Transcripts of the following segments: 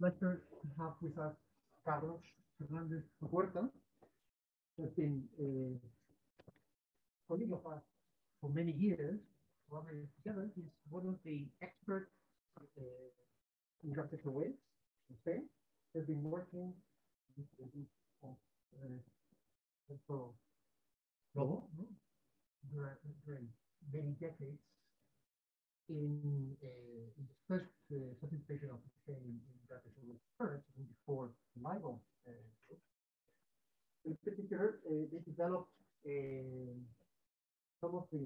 Pleasure to have with us Carlos Fernandez Sopuerta, has been a colleague of us for many years, collaborating together. He's one of the experts uh, in gravitational waves in Spain. He's been working with uh, for during many decades in, uh, in the first uh, participation of the same in gravitational currents before the LIGO uh, In particular, uh, they developed uh, some of the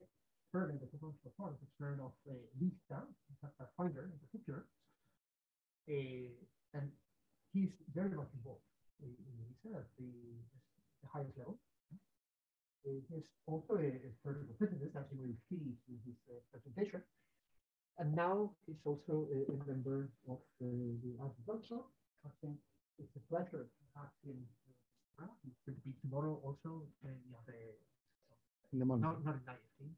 experiment, the potential forms experiment of uh, LISA, Pathfinder in particular, uh, and he's very much involved in, in at the, the highest level. Uh, he's also a, a theoretical physicist, as you will see in his uh, presentation. And now he's also a, a member of uh, the Art Council. I think it's a pleasure to have him. Uh, he's going be tomorrow also. Uh, yeah, the, in the morning. Not, not at night, I think.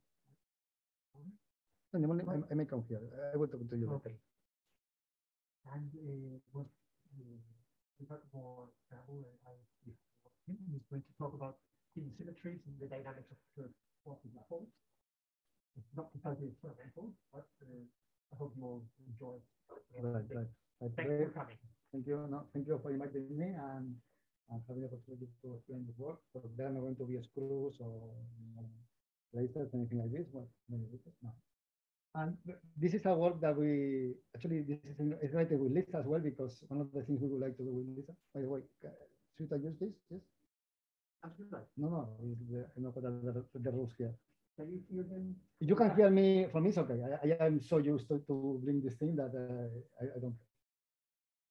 In the morning, I, I may come here. I will talk to you okay. later. And uh, what uh, got more travel, I, he's going to talk about symmetries in the dynamics of the quantum black holes. It's not entirely experimental, but uh, I hope you all enjoy. Right. right. Thank you for coming. Thank you. No, thank you for inviting me and, and having the opportunity to explain the work. So there are not going to be screws or you know, lasers, anything like this, but many lasers, no. And this is a work that we actually this is related with LISA as well because one of the things we would like to do with LISA. By the way, should I use this? Yes. No, no, I know the, the, rules here. Can you hear them? You can hear me from me, it's okay. I, I am so used to, to bring this thing that uh, I, I, don't.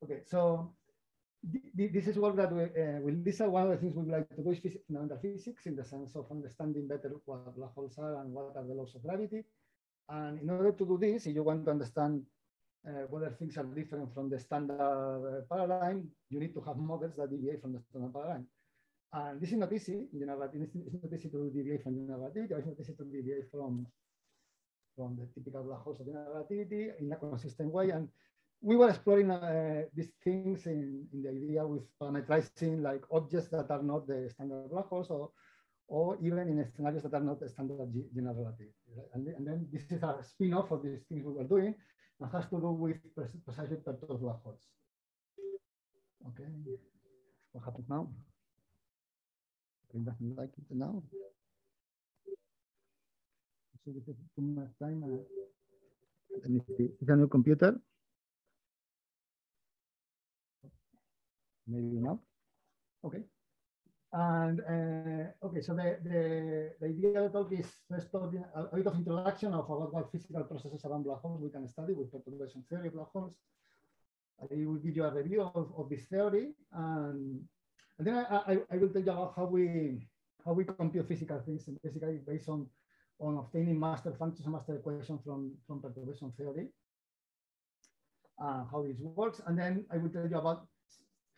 Okay, so this is work that we, uh, with one of the things we would like to do is physics, physics in the sense of understanding better what black holes are and what are the laws of gravity. And in order to do this, if you want to understand uh, whether things are different from the standard uh, paradigm, you need to have models that deviate from the standard paradigm. And this is not easy in general, it's not easy to deviate from general relativity, or it's not easy to deviate from, from the typical black holes of general relativity in a consistent way. And we were exploring uh, these things in, in the idea with parameterizing like objects that are not the standard black holes or, or even in scenarios that are not the standard general relativity. And, and then this is a spin-off of these things we were doing and has to do with precisely perturbed black holes. Okay, what happens now? Doesn't like it now. So this is too much time. Let me see. Is a new computer? Maybe not. Okay. And uh, okay, so the, the, the idea of the talk is first talk, a, bit of introduction of what, physical processes around black holes we can study with perturbation theory of black holes. I will give you a review of, of this theory and and then I, I, I, will tell you about how we how we compute physical things, and basically based on on obtaining master functions and master equations from from perturbation theory, uh, how this works, and then I will tell you about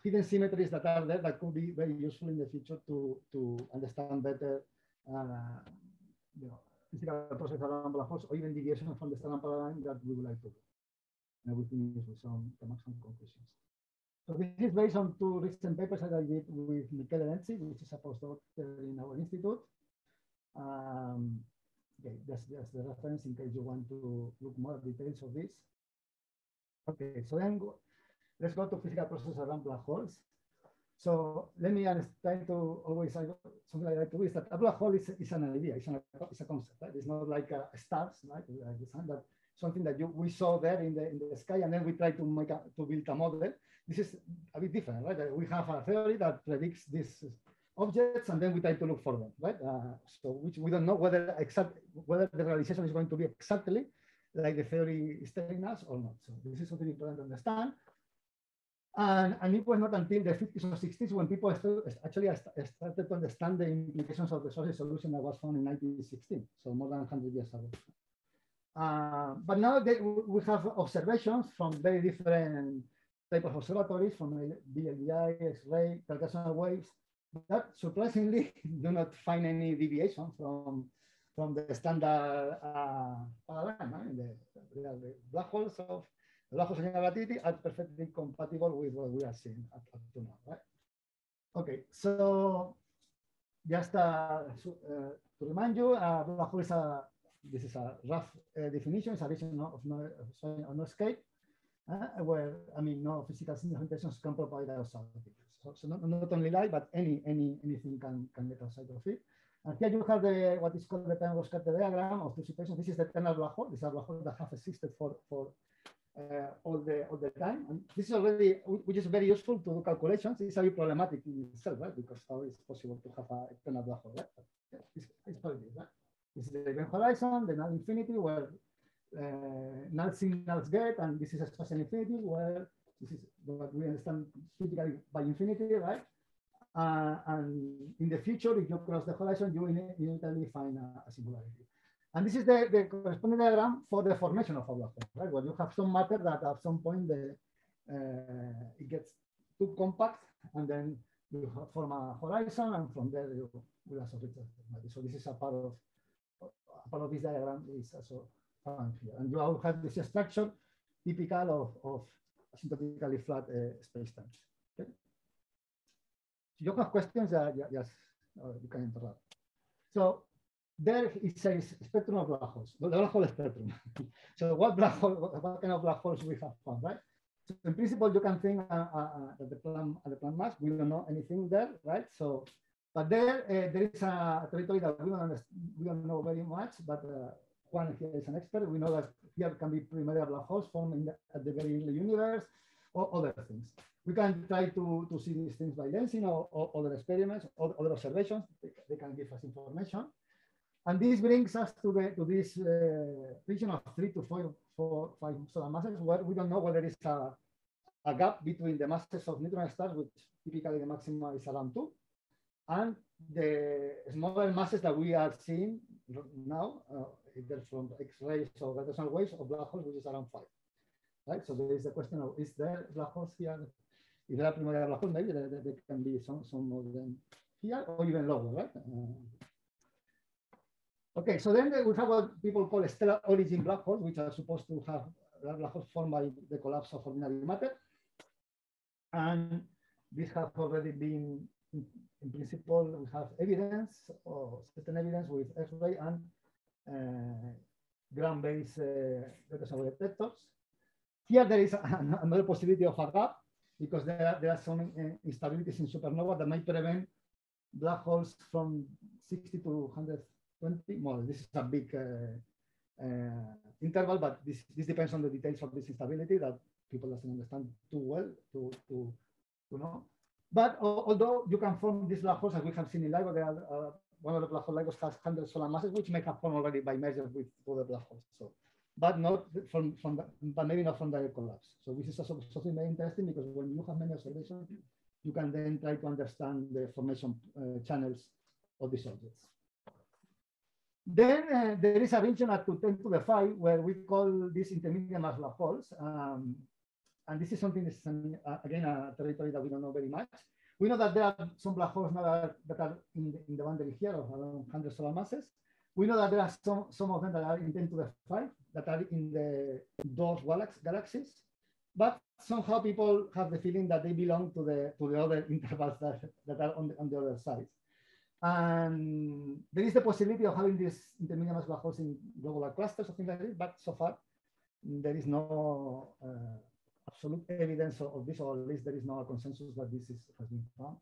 hidden symmetries that are there that could be very useful in the future to to understand better, uh, you know, physical processes around black holes or even deviation from the standard paradigm that we would like to do. And we finish with some, some conclusions. So this is based on two recent papers that I did with Michele Lenzi, which is a postdoc in our institute. Um, okay, that's just the reference in case you want to look more details of this. Okay, so then go, let's go to physical processes around black holes. So let me try to always, something I like to do is that a black hole is, is an idea, it's, an, it's a concept, right? It's not like a, stars, right? Like the sun, but something that you, we saw there in the, in the sky, and then we try to make a, to build a model this is a bit different, right? We have a theory that predicts these objects, and then we try to look for them, right? Uh, so which we don't know whether exact whether the realization is going to be exactly like the theory is telling us or not. So this is something important to understand. And, and it was not until the 50s or 60s when people actually started to understand the implications of the Schwarzschild solution that was found in 1916, so more than 100 years ago. Uh, but now we have observations from very different type of observatories from VLBI, X-ray, gravitational waves that surprisingly do not find any deviation from, from the standard uh, paradigm. The, the, black holes of black holes of relativity are perfectly compatible with what we are seeing up, up to now, right? Okay, so just uh, uh, to remind you, uh, black hole is a this is a rough uh, definition, it's a vision of no, of no uh, where I mean no physical simulations can provide outside. So, so not, not only light, but any any anything can can get outside of it. And here you have the what is called the Penrose-Carter diagram of two situations. This is the eternal black hole. This is a black hole that have existed for for uh, all the all the time. And this is already which is very useful to do calculations. It's a bit problematic in itself, right? Because how is possible to have a eternal black hole, right? It's, it's probably right? This is the event horizon, the null infinity, where uh, null signals get, and this is a spatial infinity, where this is what we understand typically by infinity, right? Uh, and in the future, if you cross the horizon, you inevitably find a, a singularity. And this is the, the, corresponding diagram for the formation of a black hole, right? Where you have some matter that at some point the, uh, it gets too compact, and then you form a horizon, and from there you will also reach. So this is a part of of this diagram is also found here, and you all have this structure typical of, of asymptotically flat uh, space-time. Okay you have questions, uh, yes, uh, you can interrupt. So there it says spectrum of black holes, the black hole spectrum. so what black hole, what kind of black holes we have found, right? So in principle, you can think uh, uh, uh the plan, the Planck mass, we don't know anything there, right? So, but there, uh, there is a territory that we don't, we don't know very much, but uh, Juan here is an expert. We know that here can be primordial black holes formed the, at the very early universe or other things we can try to, to see these things by lensing or, or other experiments, or other observations. They, they, can give us information. And this brings us to, the, to this uh, region of three to five, four, five solar masses, where we don't know whether there is a, a gap between the masses of neutron stars, which typically the maximum is around two, and the smaller masses that we are seeing now, uh, either from X-rays or gravitational waves or black holes, which is around five. Right. So there is the question of is there black holes here there are primary black holes, maybe there, there, can be some, some of them here or even lower, right? Uh, okay, so then we have what people call stellar origin black holes, which are supposed to have black holes formed by the collapse of ordinary matter. And this has already been, in, in principle, we have evidence or certain evidence with X-ray and uh, ground-based uh, detectors. Here there is another possibility of a gap because there are, there are some uh, instabilities in supernova that might prevent black holes from 60 to 120 more. This is a big uh, uh, interval, but this, this depends on the details of this instability that people doesn't understand too well to, to, to know. But although you can form these black holes, as we have seen in LIGO, there are, uh, one of the black hole LIGOs has 100 solar masses, which may have formed already by merger with other black holes. So but not from, from the, but maybe not from direct collapse. So this is also something very interesting because when you have many observations, you can then try to understand the formation uh, channels of these objects. Then uh, there is a region at 10 to the 5 where we call this intermediate mass black holes. Um, and this is something that's, an, uh, again, a territory that we don't know very much. We know that there are some black holes that are, that are in, the, in the boundary here of around 100 solar masses. We know that there are some, some of them that are in 10 to the 5 that are in the those galaxies, but somehow people have the feeling that they belong to the to the other intervals that, that are on the, on the other side. And there is the possibility of having these intermediate mass black holes in globular clusters, or something like this, but so far there is no uh, absolute evidence of, this, or at least there is no consensus that this is, has been found.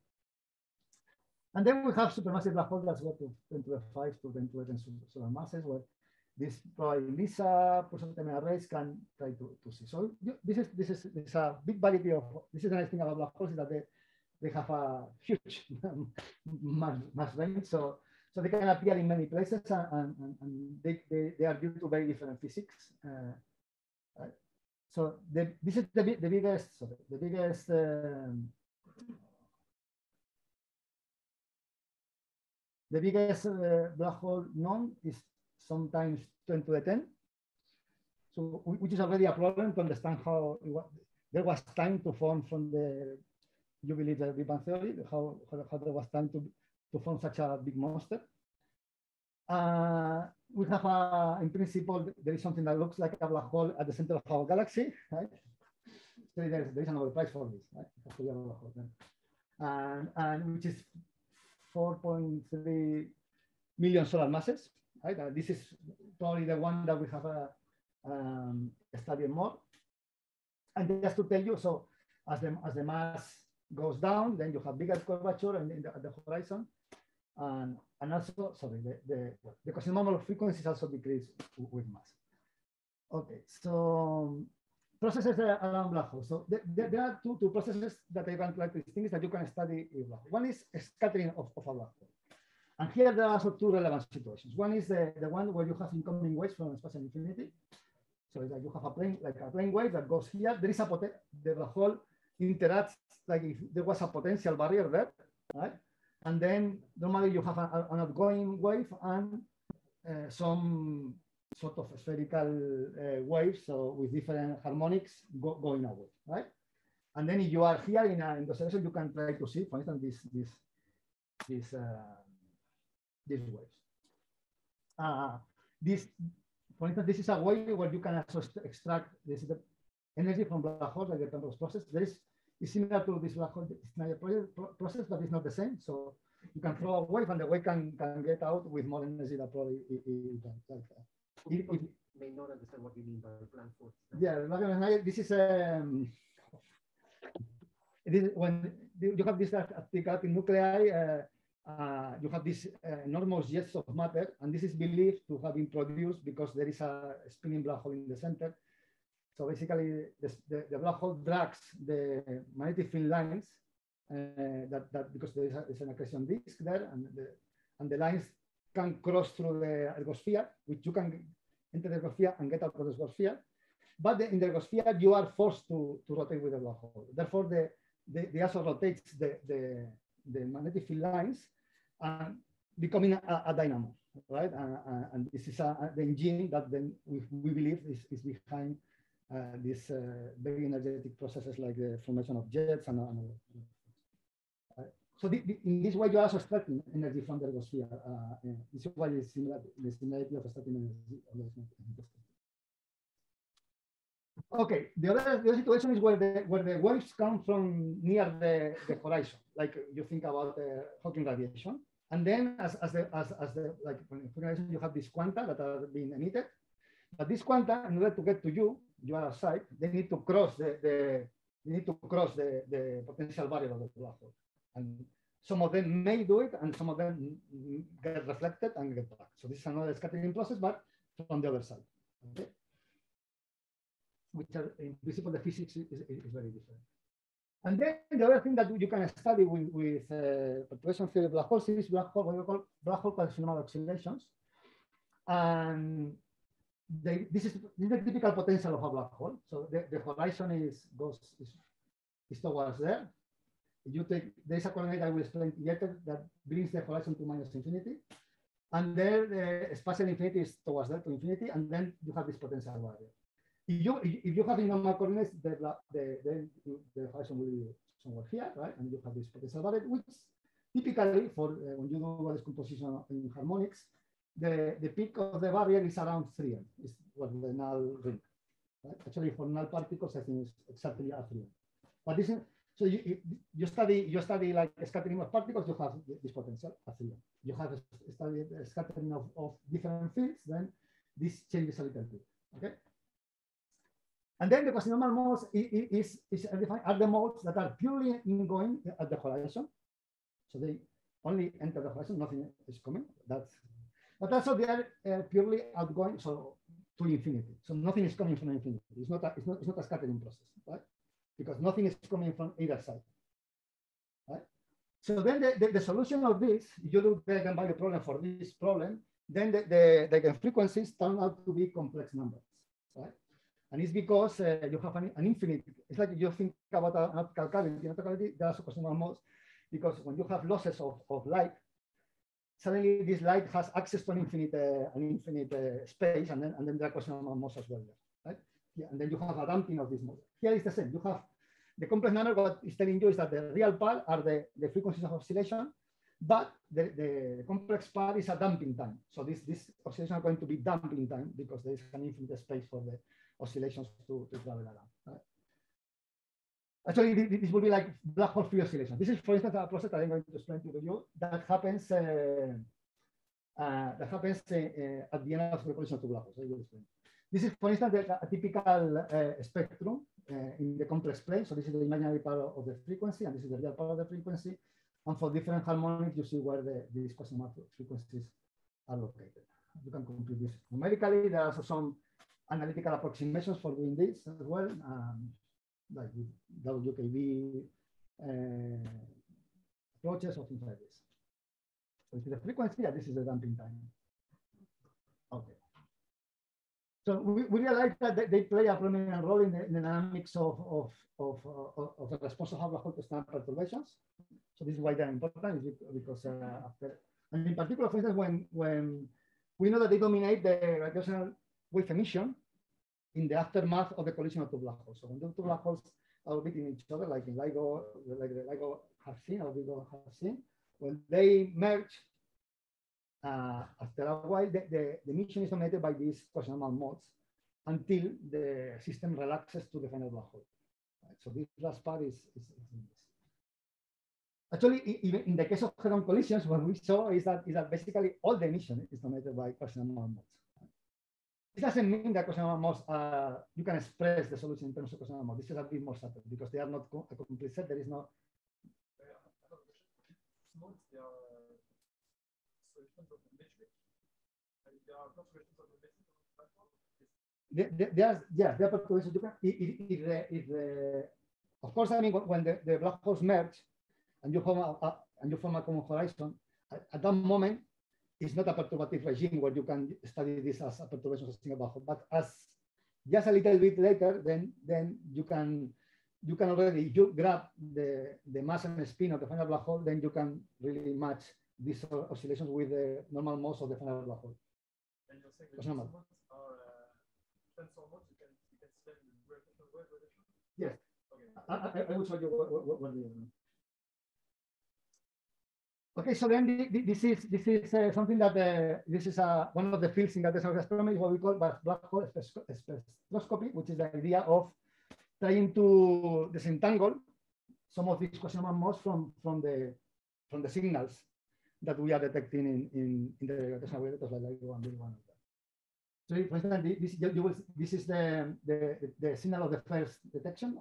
And then we have supermassive black holes that go to 10 to the 5 to 10 to the 10 solar masses, where this probably Lisa percent arrays can try to, to see. So this is this is this is a big variety of this is the nice thing about black holes is that they they have a huge mass, mass range. So so they can appear in many places and, and, and they, they, they are due to very different physics. Uh, uh, so the, this is the, the biggest sorry, the biggest um, the biggest uh, black hole known is sometimes 10 to the 10. So which is already a problem to understand how there was time to form from the, you believe the Big Bang theory, how, how, how there was time to, to form such a big monster. Uh, we have a, in principle, there is something that looks like a black hole at the center of our galaxy, right? So there's, there is another price for this, right? And, and which is 4.3 million solar masses, right? Uh, this is probably the one that we have uh, um, studied more. And just to tell you, so as the, as the mass goes down, then you have bigger curvature and the, at the horizon. And, and also, sorry, the, the, the cosine frequencies also decrease with mass. Okay, so processes around black holes. So there, there, are two, two processes that I want like to distinguish that you can study black. One is scattering of, of a black hole. And here there are also two relevant situations. One is the, the one where you have incoming waves from space infinity. So that you have a plane, like a plane wave that goes here. There is a the black hole interacts like if there was a potential barrier there, right? And then normally you have a, an outgoing wave and uh, some sort of spherical uh, waves, so with different harmonics go, going away, right? And then if you are here in, the selection, you can try to see, for instance, this this this uh, these waves. Uh, this, for instance, this is a way where you can also extract this energy from black holes like the Penrose process. There is is similar to this black hole process, but it's not the same. So you can throw a wave and the wave can, can get out with more energy than probably it, it, like that. People it, may not understand what you mean by Planck force. Yeah, this is um, it is when you have this in nuclei, uh, uh, you have these uh, enormous jets of matter, and this is believed to have been produced because there is a spinning black hole in the center. So basically, the, the, the black hole drags the magnetic field lines uh, that, that because there is, a, an accretion disk there, and the, and the lines can cross through the ergosphere, which you can enter the ergosphere and get out of the ergosphere. But the, in the ergosphere, you are forced to, to rotate with the black hole. Therefore, the, the, the also rotates the, the, the magnetic field lines, and becoming a, a dynamo, right? And this is a, the engine that then we, we believe is, is behind these uh, very energetic processes like the formation of jets and, and uh, so the, the, in this way you are also extracting energy from the ergosphere. Uh, this is why it's similar, the similarity of extracting energy. Okay, the other, the other situation is where the where the waves come from near the, the horizon, like you think about the Hawking radiation. And then as, as the as, as the like you have these quanta that are being emitted. But this quanta, in order to get to you, are outside, they need to cross the, the they need to cross the, the potential barrier of the black hole. And some of them may do it and some of them get reflected and get back. So this is another scattering process, but from the other side. Okay? Which are in principle the physics is, is, is very different. And then the other thing that you can study with, with uh, perturbation theory of black holes is black hole, what call black hole oscillations. And they, this, is, this is the typical potential of a black hole. So the, the horizon is goes is, is towards there. You take there's a coordinate I will explain later that brings the horizon to minus infinity. And there the spatial infinity is towards there to infinity, and then you have this potential barrier. If you if you have normal coordinates, the, the, the, the horizon will be somewhere here, right? And you have this potential barrier, which typically for uh, when you do a decomposition in harmonics, the, the peak of the barrier is around 3m, is what the null ring. Right? Actually, for null particles, I think it's exactly a 3m. But this is, so you, you study you study like scattering of particles, you have this potential at 3m. You have studied scattering of, of different fields, then this changes a little bit. Okay. And then the quasi-normal modes is, is, is are the modes that are purely ingoing at the horizon. So they only enter the horizon, nothing is coming. That's but also they are uh, purely outgoing, so to infinity. So nothing is coming from infinity. It's not a, it's not, it's not a scattering process, right? Because nothing is coming from either side, right? So then the, the, the solution of this, you do the eigenvalue problem for this problem, then the, the, the frequencies turn out to be complex numbers, right? And it's because uh, you have an, an, infinite, it's like you think about an optical cavity, in optical there are because when you have losses of, of light, suddenly this light has access to an infinite, uh, an infinite uh, space, and then, and then there are cosine modes as well, right? Yeah, and then you have a damping of this mode. Here is the same. You have the complex number, what is telling you is that the real part are the, the frequencies of oscillation, But the, the complex part is a damping time. So this, this oscillation are going to be damping time because there is an infinite space for the oscillations to, to travel around. Actually, this will be like black hole free oscillation. This is, for instance, a process that I'm going to explain to you that happens uh, uh, that happens uh, at the end of the collision of black holes. This is, for instance, a, typical uh, spectrum uh, in the complex plane. So this is the imaginary part of the frequency, and this is the real part of the frequency. And for different harmonics, you see where the, these question frequencies are located. You can compute this numerically. There are also some analytical approximations for doing this as well, um, like WKB uh, approaches or things like this. So this is the frequency, and this is the damping time. Okay. So we, we realize that they play a prominent role in the, in the dynamics of, of, of, of, of the response of Hubble to standard perturbations. So this is why they're important, is because uh, after, and in particular, for instance, when, when we know that they dominate the gravitational wave emission in the aftermath of the collision of two black holes. So when the two black holes are orbiting each other, like in LIGO, like the LIGO have seen, or LIGO have seen, when they merge, uh, after a while, the, the, the emission is dominated by these Cosine modes until the system relaxes to the final black hole. Right? So this last part is, is, is Actually, even in the case of head-on collisions, what we saw is that, is that basically all the emission is dominated by Cosine modes. This doesn't mean that Cosine modes, uh, you can express the solution in terms of Cosine. This is a bit more subtle because they are not a complete set. There is no. There, there, yeah, there are perturbations. You can, if, if, the, if the, of course, I mean, when the, the black holes merge, and you form a, a and you form a common horizon, at, at, that moment, it's not a perturbative regime where you can study this as a perturbation of a single black hole. But as just a little bit later, then then you can you can already you grab the the mass and the spin of the final black hole, then you can really match these oscillations with the normal modes of the final black hole. And you're saying that these are uh, tensor you can you can spend gravitational wave radiation? Yes. Okay. I, I, I will show you what, what, what, what Okay, so then this is this is uh, something that uh, this is uh, one of the fields in gravitational astronomy, is what we call black hole spectroscopy, which is the idea of trying to disentangle some of these question modes from from the from the signals that we are detecting in in, in the gravitational wave like one one of them. So, for instance, this you will, this is the, the the signal of the first detection,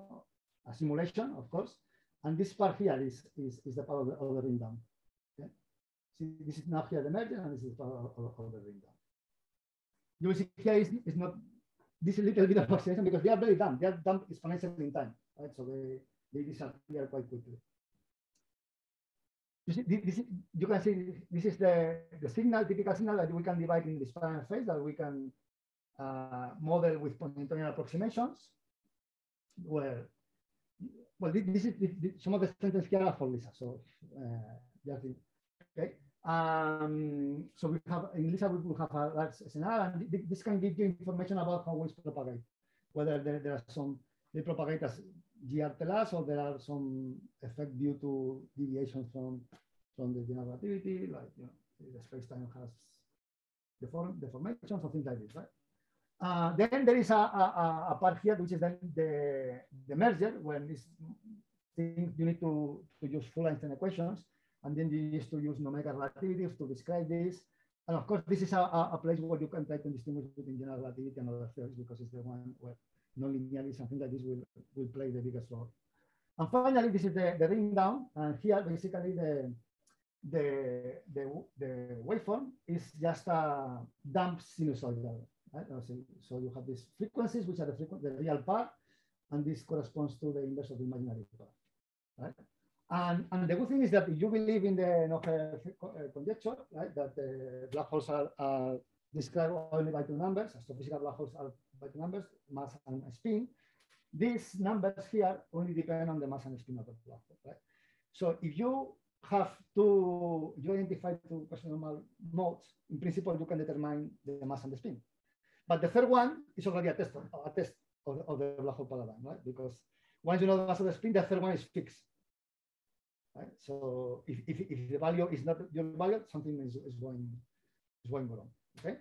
a simulation, of course, and this part here is is, is the part of the, of the ring down. This is here the merger, and this is part of, of, of the ring down. You will see here is, is not this little bit of oscillation because they are very dumb. They are dumb exponentially in time, right? So they, they disappear quite quickly. You, see, this, you can see this is the, the signal, typical signal that we can divide in this phase that we can uh, model with post-Newtonian approximations, where, well, this is this, some of the sentences here are for Lisa. So, uh, okay. Um, so we have in Lisa we have a large scenario, and this can give you information about how waves propagate, whether there, there are some they propagate as GR or there are some effect due to deviations from from the general relativity, like you know, the space-time has deform, deformations or things like this, right? Uh, then there is a, a, a, part here, which is then the, the merger, when this thing you need to, to use full Einstein equations. And then you need to use numerical relativities to describe this. And of course, this is a, a, place where you can try to distinguish between general relativity and other theories because it's the one where nonlinearity, something like this will, will play the biggest role. And finally, this is the, the ring down. And here, basically, the, the, the, the waveform is just a damp sinusoidal. Right? So you have these frequencies, which are the, the real part, and this corresponds to the inverse of the imaginary part. Right? And, and the good thing is that if you believe in the no-hair uh, conjecture, right, that the black holes are, are described only by two numbers, astrophysical black holes are by two numbers, mass and spin, these numbers here only depend on the mass and spin of the black hole, right? So if you have two, you identify two normal modes, in principle, you can determine the mass and the spin. But the third one is already a test, a test of, the, of the black hole paradigm, right? Because once you know the mass of the spin, the third one is fixed. Right? So if, if, if the value is not your value, something is, is going is going wrong. Okay.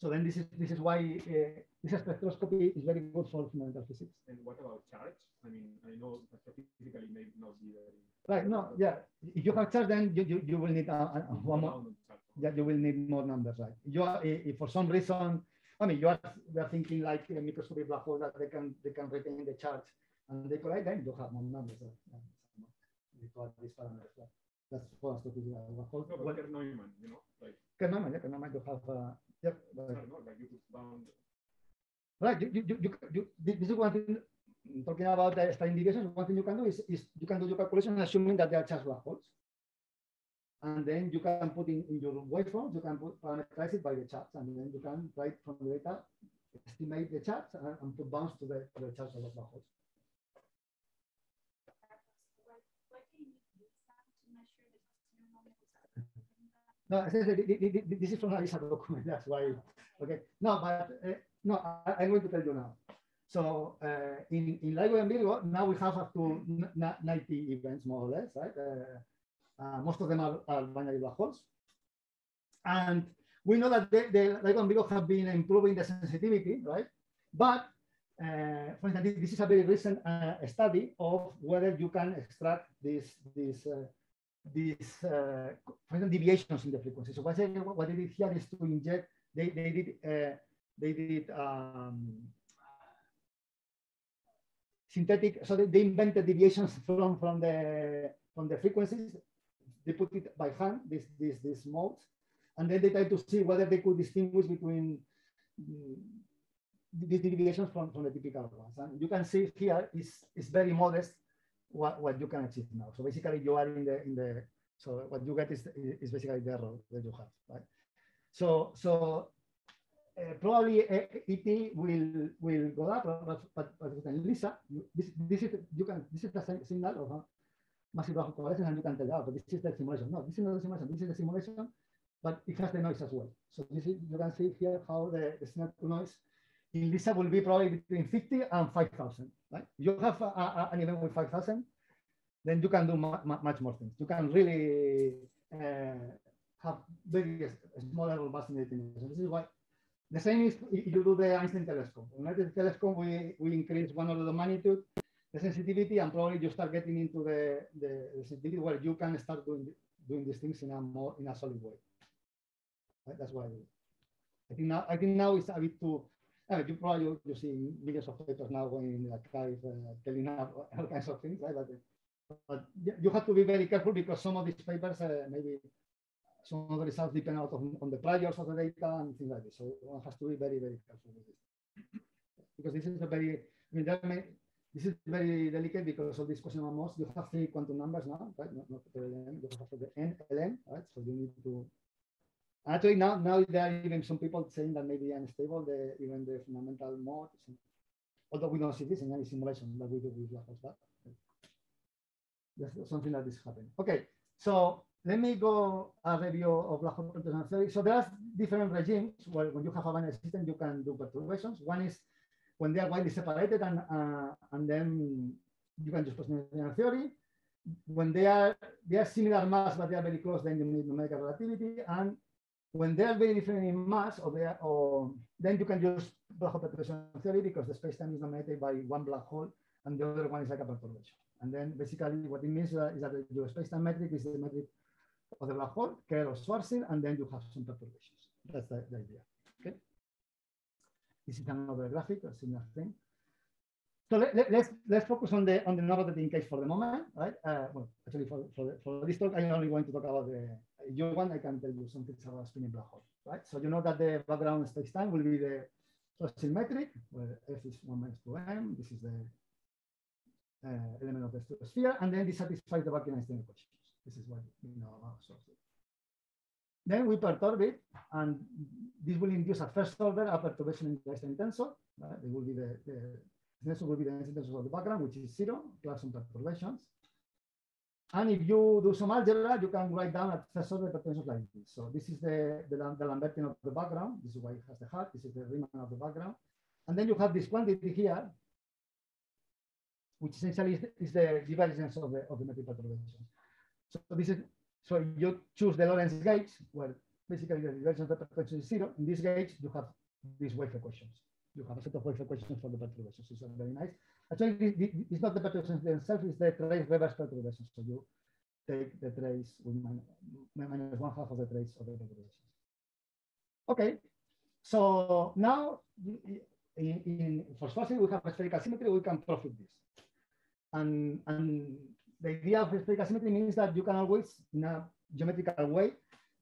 So then this is this is why uh, this spectroscopy is very good for fundamental physics. And what about charge? I mean, I know physically may not be very. Right. No. Yeah. If you have charge, then you you, you will need uh, uh, one more. Yeah, you will need more numbers, right? You are if for some reason, I mean, you are you are thinking like a microscopic black hole that they can they can retain the charge and they collide, then you have more numbers. Right? These parameters. Right? That's for us to do black hole. No, but well, Kerr-Newman, you know, like. Kerr-Newman, yeah, Kerr-Newman, you have. Uh, yeah. Right. No, like you could bound. Right. You, you, you, you, this is one thing talking about the standard deviations, one thing you can do is, is you can do your calculation assuming that they are charged black holes. And then you can put in, in your waveforms, you can put, parameterize it by the charge, and then you can write from the data, estimate the charge, and, and put bounds to the, to the charge of the black holes. No, this is from a document. That's why. Okay. No, but uh, no, I, am going to tell you now. So uh, in, in LIGO and Virgo, now we have up to 90 events, more or less, right? Uh, uh, most of them are, are, binary black holes. And we know that the, the LIGO and Virgo have been improving the sensitivity, right? But for instance, this is a very recent study of whether you can extract this, this, these instance, deviations in the frequency. So what they, what they did here is to inject, they, they did, they did um, synthetic, so they, invented deviations from, from the from the frequencies. They put it by hand, this this this modes, and then they tried to see whether they could distinguish between mm, these deviations from, from the typical ones. And you can see here is is very modest what, what you can achieve now. So basically you are in the in the so what you get is, is basically the error that you have, right? So so uh, probably uh, ET will will go up, but, but, but LISA, this, this is you can this is the signal of a massive black coalescence, and you can tell, oh, but this is the simulation. No, this is not the simulation. This is the simulation, but it has the noise as well. So this is you can see here how the, the signal to noise in LISA will be probably between 50 and 5,000. Right? You have a, a, an event with 5,000, then you can do much more things. You can really uh, have very small in the This is why the same is you do the Einstein telescope. In the telescope, we, we increase one order of magnitude, the sensitivity, and probably you start getting into the, the, the sensitivity where you can start doing doing these things in a more in a solid way. Right? That's why I think now I think now it's a bit too. Uh, you probably you, see millions of papers now going in the archive uh, telling all kinds of things, right? But, but you have to be very careful because some of these papers uh, maybe some of the results depend out of, on the priors of the data and things like this. So one has to be very, very careful with this. Because this is a very, I mean, may, this is very delicate because of this question of most. You have three quantum numbers now, right? Not, not the N, you have the N, Ln, right? So you need to, actually now, now there are even some people saying that maybe unstable, the, even the fundamental mode, although we don't see this in any simulation that we do with Black but that's something that is happening. Okay, so let me go a review of black hole perturbation theory. So there are different regimes where when you have a binary system, you can do perturbations. One is when they are widely separated and, uh, and then you can use post-Newtonian theory. When they are they are similar mass, but they are very close, then you need numerical relativity. And when they are very different in mass, or they are, or then you can use black hole perturbation theory because the spacetime is dominated by one black hole and the other one is like a perturbation. And then basically what it means is that your spacetime metric is the metric of the black hole, Kerr or Schwarzschild, and then you have some perturbations. That's the, the idea. Okay. This is another graphic, a similar thing. So let, us let's, let's focus on the on the novelty case for the moment, right? Uh, well, actually, for for, the, for this talk, I'm only going to talk about the you want. I can tell you some things about spinning black hole, right? So you know that the background space-time will be the Schwarzschild metric, where f is one minus two m. This is the uh, element of the sphere, and then this satisfies the Barkey-Einstein equation. This is what we know about sources. Then we perturb it, and this will induce a first order a perturbation in the Einstein tensor. Right? It will be the, the tensor will be the Einstein tensor of the background, which is zero plus some perturbations. And if you do some algebra, you can write down first order perturbations like this. So this is the, the, the d'Alembertian of the background. This is why it has the hat. This is the Riemann of the background. And then you have this quantity here which essentially is, is the divergence of the, of the metric perturbation. So this is, so you choose the Lorentz gauge, where basically the divergence of the perturbation is zero. In this gauge, you have these wave equations. You have a set of wave equations for the perturbations. It's very nice. Actually, it's not the perturbations themselves, it's the trace reverse perturbations. So you take the trace with minus, one half of the trace of the perturbations. Okay, so now in, in for sparsity we have a spherical symmetry, we can profit this. And, and the idea of spherical symmetry means that you can always, in a geometrical way,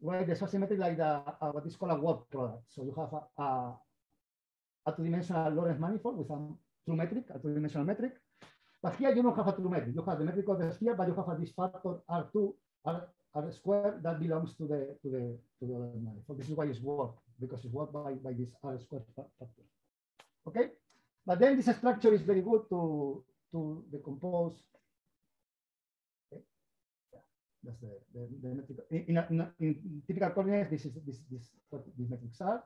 write the symmetry like the, uh, what is called a warped product. So you have a, a, a two-dimensional Lorentz manifold with a true metric, a two-dimensional metric. But here you don't have a true metric. You have the metric of the sphere, but you have a, this factor R2, R, R squared that belongs to the to the to the Lorentz manifold. This is why it's warped because it's warped by, by this R squared factor. Okay, but then this structure is very good to to decompose. That's the, the, the metric. In, in, in, in, typical coordinates, this is this this what these metrics are.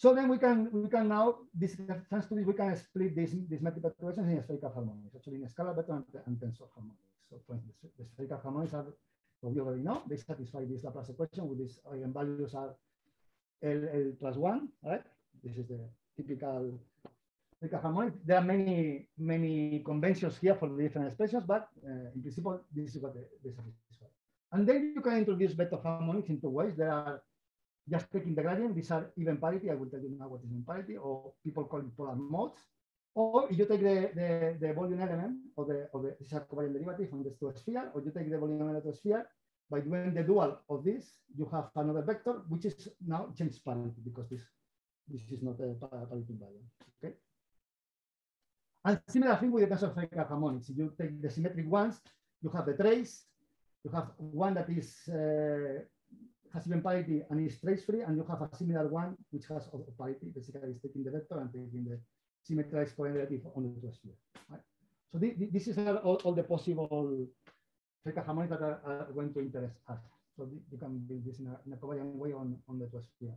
So then we can we can now this thanks to this we can split this this metric perturbations in spherical harmonics, actually in scalar vector and, and tensor harmonics. So for instance, the spherical harmonics are what we already know. They satisfy this Laplace equation with these eigenvalues are L, L plus one, right? This is the typical spherical harmonic. There are many, many conventions here for the different expressions, but uh, in principle, this is what they, they satisfy. And then you can introduce vector harmonics in two ways. There are just taking the gradient. These are even parity. I will tell you now what is even parity, or people call it polar modes. Or you take the, the, the volume element of the, of the covariant derivative from a sphere, or you take the volume element of the sphere. By doing the dual of this, you have another vector, which is now change parity because this this is not a parity value. Okay. And similar thing with the tensor spherical harmonics. If you take the symmetric ones, you have the trace, you have one that is uh, has even parity and is trace free, and you have a similar one which has parity. Basically, it's taking the vector and taking the symmetrized derivative on the two sphere. Right? So this, this is all, all the possible spherical harmonics that are, are, going to interest us. So you can build this in a, in a way on, on the two sphere.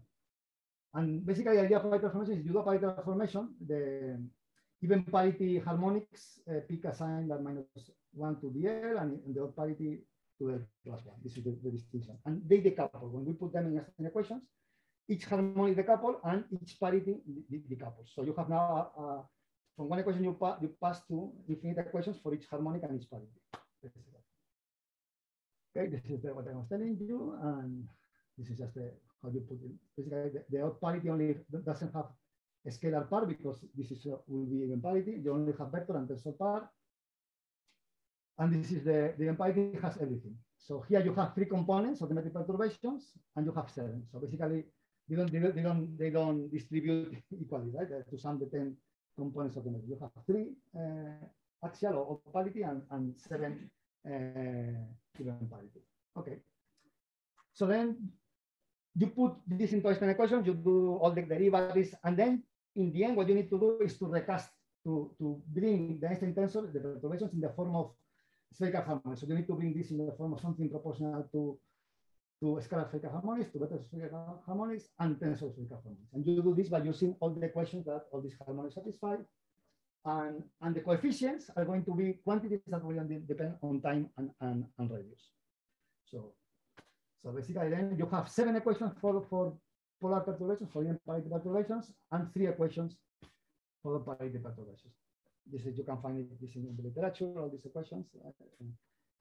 And basically, the idea of parity transformation is you do parity transformation, the even parity harmonics uh, pick a sign that minus one to the L and, and the odd parity to the plus one. This is the, the, distinction. And they decouple. When we put them in, in equations, each harmonic decouple and each parity decouples. So you have now, uh, uh, from one equation you, pa you pass to infinite equations for each harmonic and each parity. Okay, this is what I was telling you, and this is just the, how you put it. Basically, the, the odd parity only doesn't have a scalar part because this is uh, will be even parity. You only have vector and tensor part. And this is the, the parity has everything. So here you have three components of the metric perturbations and you have seven. So basically they don't, they don't, they don't, distribute equally, right? To sum the 10 components of the metric. You have three uh, axial or, parity and, and seven uh, parity. Okay. So then you put this into Einstein equation, you do all the derivatives, and then in the end, what you need to do is to recast, to, to bring the Einstein tensor, the perturbations in the form of spherical harmonics. So you need to bring this in the form of something proportional to, to scalar spherical harmonics, to vector spherical harmonics, and tensor spherical harmonics. And you do this by using all the equations that all these harmonics satisfy. And, and the coefficients are going to be quantities that will depend on time and, and, and radius. So, so basically then you have seven equations for, for polar perturbations, for parity perturbations, and three equations for the parity perturbations. This is, you can find it, this in the literature, all these equations.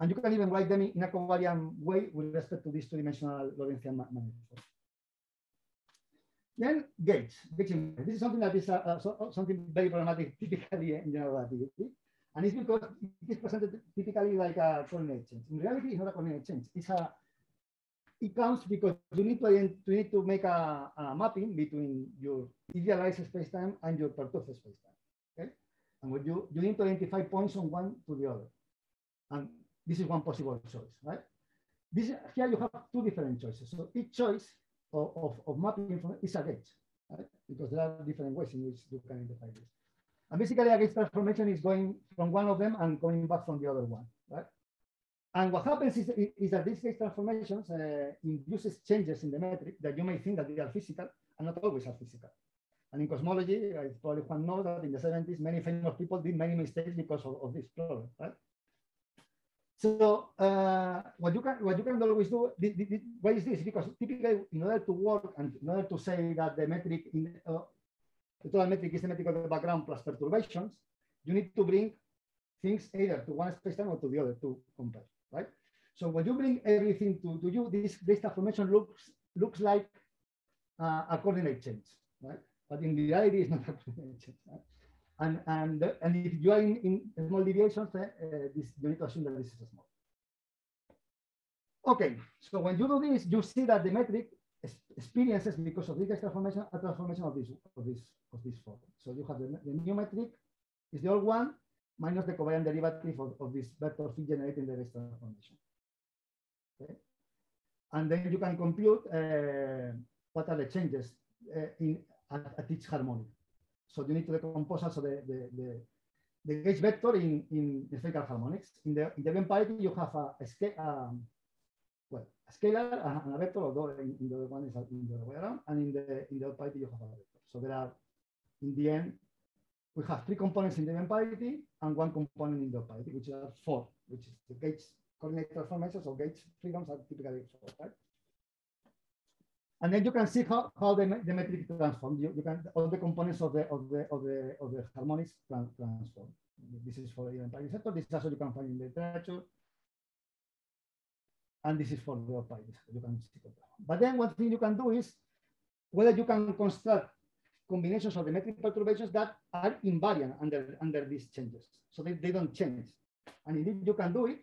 And you can even write them in a covariant way with respect to this two-dimensional Lorentzian manifold. Then gates. This is something that is uh, uh, so, something very problematic typically in general relativity. And it's because it is presented typically like a coordinate change. In reality, it's not a coordinate change. It's a it counts because you need to, you need to make a, a mapping between your idealized spacetime and your perturbed spacetime. And what you, you need to identify points on one to the other. And this is one possible choice, right? This here you have two different choices. So each choice of, of, of mapping is a gauge, right? Because there are different ways in which you can identify this. And basically a gauge transformation is going from one of them and coming back from the other one, right? And what happens is, is that these gauge transformations uh, induces changes in the metric that you may think that they are physical and not always are physical. And in cosmology, I probably Juan knows that in the 70s, many famous people did many mistakes because of, of this problem, right? So uh, what you can what you can always do, why is this? Because typically, in order to work and in order to say that the metric in uh, the total metric is the metric of the background plus perturbations, you need to bring things either to one spacetime or to the other to compare, right? So when you bring everything to, to you, this, this transformation looks looks like uh, a coordinate change, right? But in the reality, it's not a And, and, and if you are in, in small deviations, uh, this, you need to assume that this is small. Okay, so when you do this, you see that the metric experiences because of this transformation a transformation of this of this of this form. So you have the, the new metric is the old one minus the covariant derivative of, of this vector field generating the base transformation. Okay, and then you can compute uh, what are the changes uh, in at, each harmonic. So you need to decompose also the, the, the, the gauge vector in, in spherical harmonics. In the, in the event parity, you have a, a um, well, a scalar and a vector, although in, in, the other one is in the other way around, and in the in the other you have a vector. So there are, in the end, we have three components in the event parity and one component in the parity, which are four, which is the gauge coordinate transformations or gauge freedoms are typically four, right? And then you can see how, how the, the metric transforms. You, you can all the components of the of the of the of the harmonics transform. This is for the entire sector. This is also you can find in the literature. And this is for the opposite. You can see it. But then one thing you can do is whether you can construct combinations of the metric perturbations that are invariant under, under these changes. So they, they don't change. And indeed you can do it.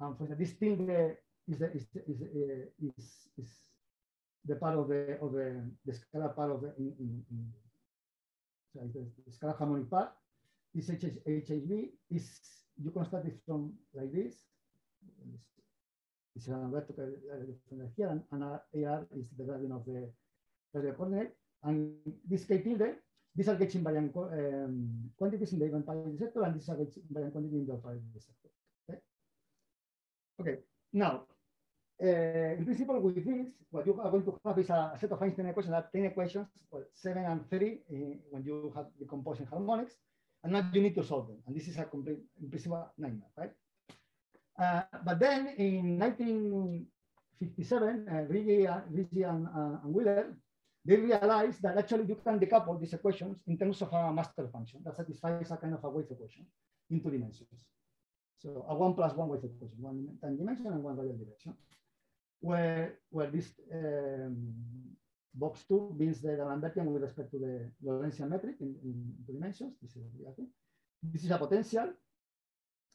And for this thing uh, is, is, is, uh, is, is the part of the of the, the scalar part of the in, in, in the scalar harmonic part. This HH, HHV is you construct it from like this. This is an vertical here, and, and AR is the gradient of the area coordinate. And this K tilde, these are gauge invariant um, quantities in the event parity sector, and these are gauge invariant quantity in the parity sector. Okay. Okay. Now, uh, in principle, with this, what you are going to have is a, set of Einstein equations that 10 equations, well, seven and three uh, when you have the composing harmonics, and now you need to solve them. And this is a complete, in principle, nightmare, right? Uh, but then in 1957, uh, Regge, Regge and, uh, and Wheeler, they realized that actually you can decouple these equations in terms of a master function that satisfies a kind of a wave equation in two dimensions. So a one plus one wave equation, one time dimension and one radial direction where, where this um, box 2 means the d'Alembertian with respect to the Lorentzian metric in, in two dimensions. This is, this is a potential.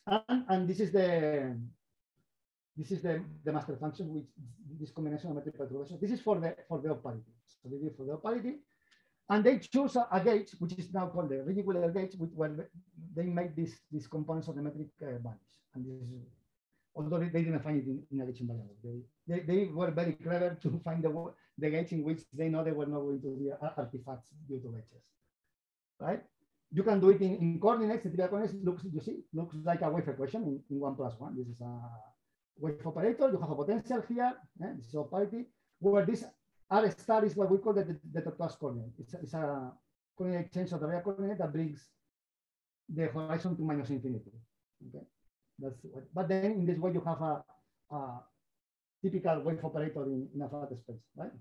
And, and this is the this is the, the master function which this combination of metric perturbations. This is for the for the parity. So this is for the parity. And they choose a, a, gauge, which is now called the regular gauge, which, where they make these these components of the metric uh, vanish. And this is although they, didn't find it in, in a gauge variable. They, they, they, were very clever to find the, the gauge in which they know they were not going to be artifacts due to gauges, right? You can do it in, in coordinates. The coordinates looks, you see, looks like a wave equation in, in one plus one. This is a wave operator. You have a potential here. Eh? This is parity. Where this R star is what we call the, the, the plus coordinate. It's, it's a coordinate change of the real coordinate that brings the horizon to minus infinity. Okay. That's what, but then in this way you have a, a typical wave operator in, in a flat space, right?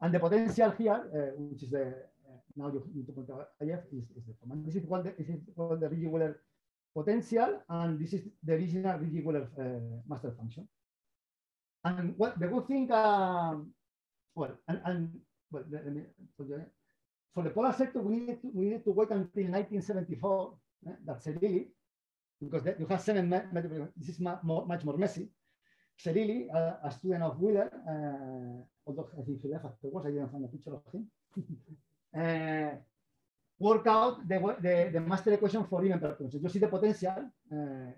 And the potential here, uh, which is the uh, now you need to point out IF is, is the form. And this is what the, this is the potential, and this is the original Regge uh, master function. And what the good thing, um, well, and, and well, let me, for the polar sector, we need to, we need to wait until 1974. Eh, that's really because you have seven this is much more messy. Cerilli, uh, a student of Wheeler, uh, although I think he left afterwards, I didn't find a picture of him, uh, work out the, the, the, master equation for even perturbations. You see the potential uh,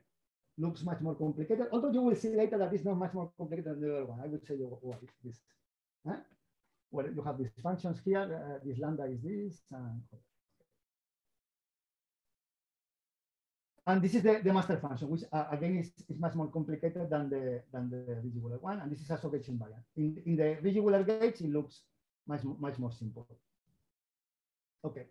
looks much more complicated, although you will see later that it's not much more complicated than the other one. I will say you what is this. Well, you have these functions here, uh, this lambda is this, and And this is the, the master function, which uh, again is, is much more complicated than the than the Regge-Wheeler one. And this is also gauge invariant. In, in the Regge-Wheeler gauge, it looks much, much more simple. Okay.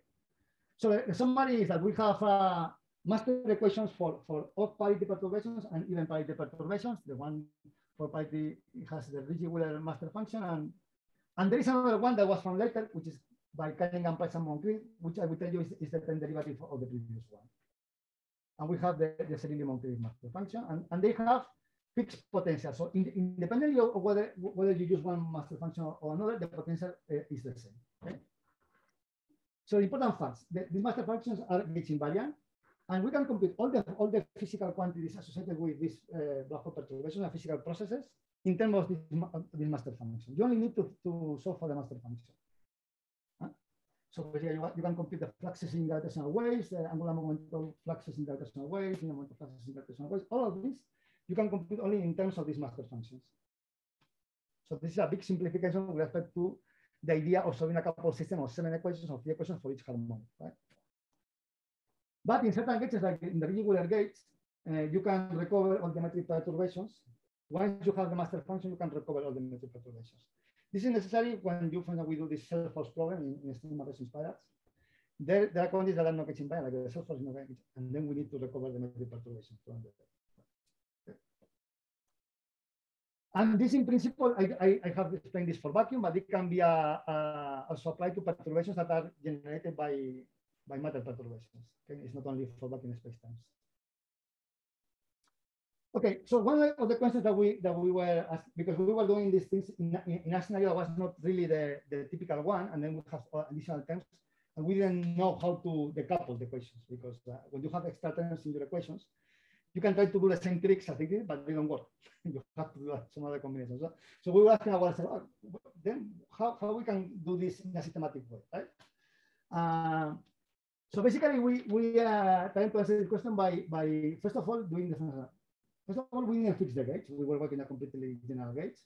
So the, the summary is that we have uh, master equations for, for odd parity perturbations and even parity perturbations. The one for parity has the Regge-Wheeler master function. And, and there is another one that was from later, which is by Cunningham, Price, and Moncrief, which I will tell you is, is the 10 derivative of the previous one. And we have the, the Zerilli Moncrief master function, and, and they have fixed potential. So in, independently of whether, whether you use one master function or another, the potential uh, is the same. Okay? So important facts, the, the master functions are gauge invariant, and we can compute all the all the physical quantities associated with this uh, black hole perturbation and physical processes in terms of this, this master function. You only need to, to solve for the master function. So basically, you, you, can compute the fluxes in gravitational waves, the angular momentum fluxes in gravitational waves, the momentum fluxes in gravitational waves. All of this you can compute only in terms of these master functions. So this is a big simplification with respect to the idea of solving a couple system of seven equations or three equations for each harmonic, right? But in certain cases, like in the regular gauge, uh, you can recover all the metric perturbations. Once you have the master function, you can recover all the metric perturbations. This is necessary when you, find we do this self-force problem in, in extreme resonance spirals. There, there are quantities that are not getting by, like the self-force, is not invariant, and then we need to recover the metric perturbations from the And this, in principle, I, I, I, have explained this for vacuum, but it can be also applied to perturbations that are generated by, by matter perturbations. Okay? It's not only for vacuum spacetimes. Okay, so one of the questions that we that we were asked, because we were doing these things in, in, in a scenario that was not really the, the typical one, and then we have additional terms, and we didn't know how to decouple the equations because uh, when you have extra terms in your equations, you can try to do the same tricks as they did, but they don't work. you have to do some other combinations. So, so we were asking ourselves, oh, then how, how we can do this in a systematic way, right? Uh, so basically, we we are trying to answer this question by by first of all doing the first of all we didn't fix the gauge. We were working a completely general gauge,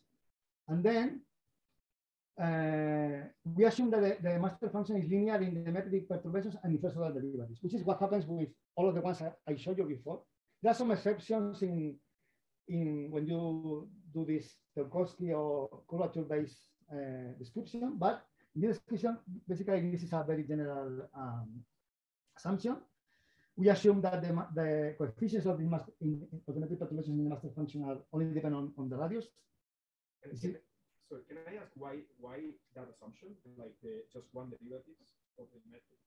and then uh, we assume that the, the, master function is linear in the metric perturbations and in first order derivatives, which is what happens with all of the ones I, I showed you before. There are some exceptions in, in when you do this Teukolsky or curvature-based uh, description, but in this description, basically this is a very general um, assumption. We assume that the, the coefficients of the master, in, in automatic perturbations in the master function are only depend on, on the radius. so can I ask why why that assumption, like the just one derivatives of the metric?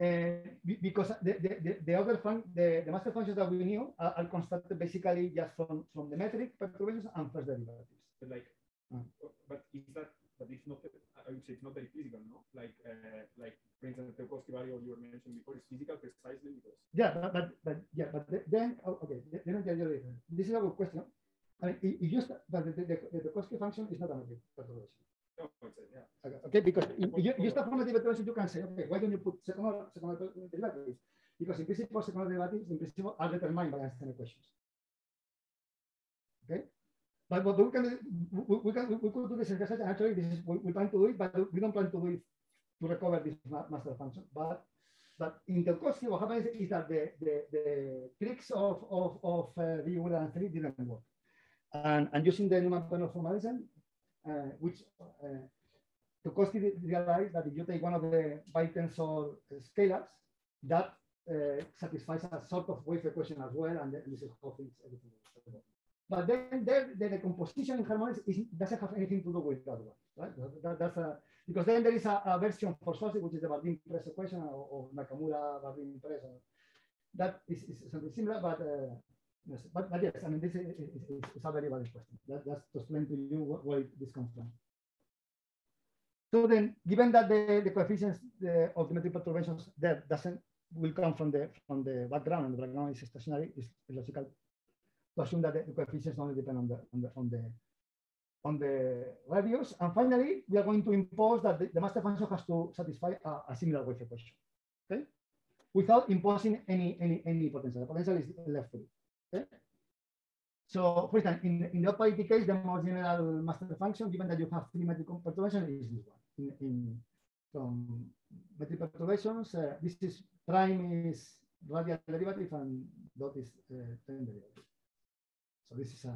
Uh, because the, the, the other fun, the, the master functions that we knew are, are, constructed basically just from, from the metric perturbations and first derivatives. But like, uh. but is that, but it's not, I would say it's not very physical, no? Like, uh, like for instance, the Teukolsky value you were mentioning before is physical precisely because. Yeah, but, but, but yeah, but then, oh, okay, then This is a good question. I mean, you just, but the, the, the, the function is not a metric perturbation. Okay, because you, you start from a derivative, you can say, okay, why don't you put second order, second order derivatives? Because in principle, second order derivatives in principle are determined by Einstein equations. Okay, but what we can we, we can we could do this research. Actually, this is we, we plan to do it, but we don't plan to do it to recover this master function. But but in course, what happens is that the the, the tricks of of of uh, the and three didn't work, and and using the Newman-Penrose formalism, uh, which uh, Teukolsky realized that if you take one of the bitensor scalars, that uh, satisfies a sort of wave equation as well, and this is how things everything. But then there, the decomposition in harmonics is, doesn't have anything to do with that one, right? That, that's a, because then there is a, a version for Saucy, which is the Bardeen-Press equation, or, or Nakamura Bardeen-Press. That is, is, something similar, but uh, yes, but, but yes, I mean, this is, is, is, is a very valid question. That, that's to explain to you where this comes from. So then, given that the, the coefficients the, of the metric perturbations that doesn't will come from the from the background and the background is stationary, is logical to assume that the, coefficients only depend on the on the on the on the radius. And finally, we are going to impose that the, the master function has to satisfy a, a, similar wave equation, okay? Without imposing any any any potential. The potential is left free. Okay. So, for instance, in, in the opacity case, the more general master function, given that you have three metric perturbations, is this one in, in metric perturbations. Uh, this is prime is radial derivative and dot is uh, time derivative. So this is a,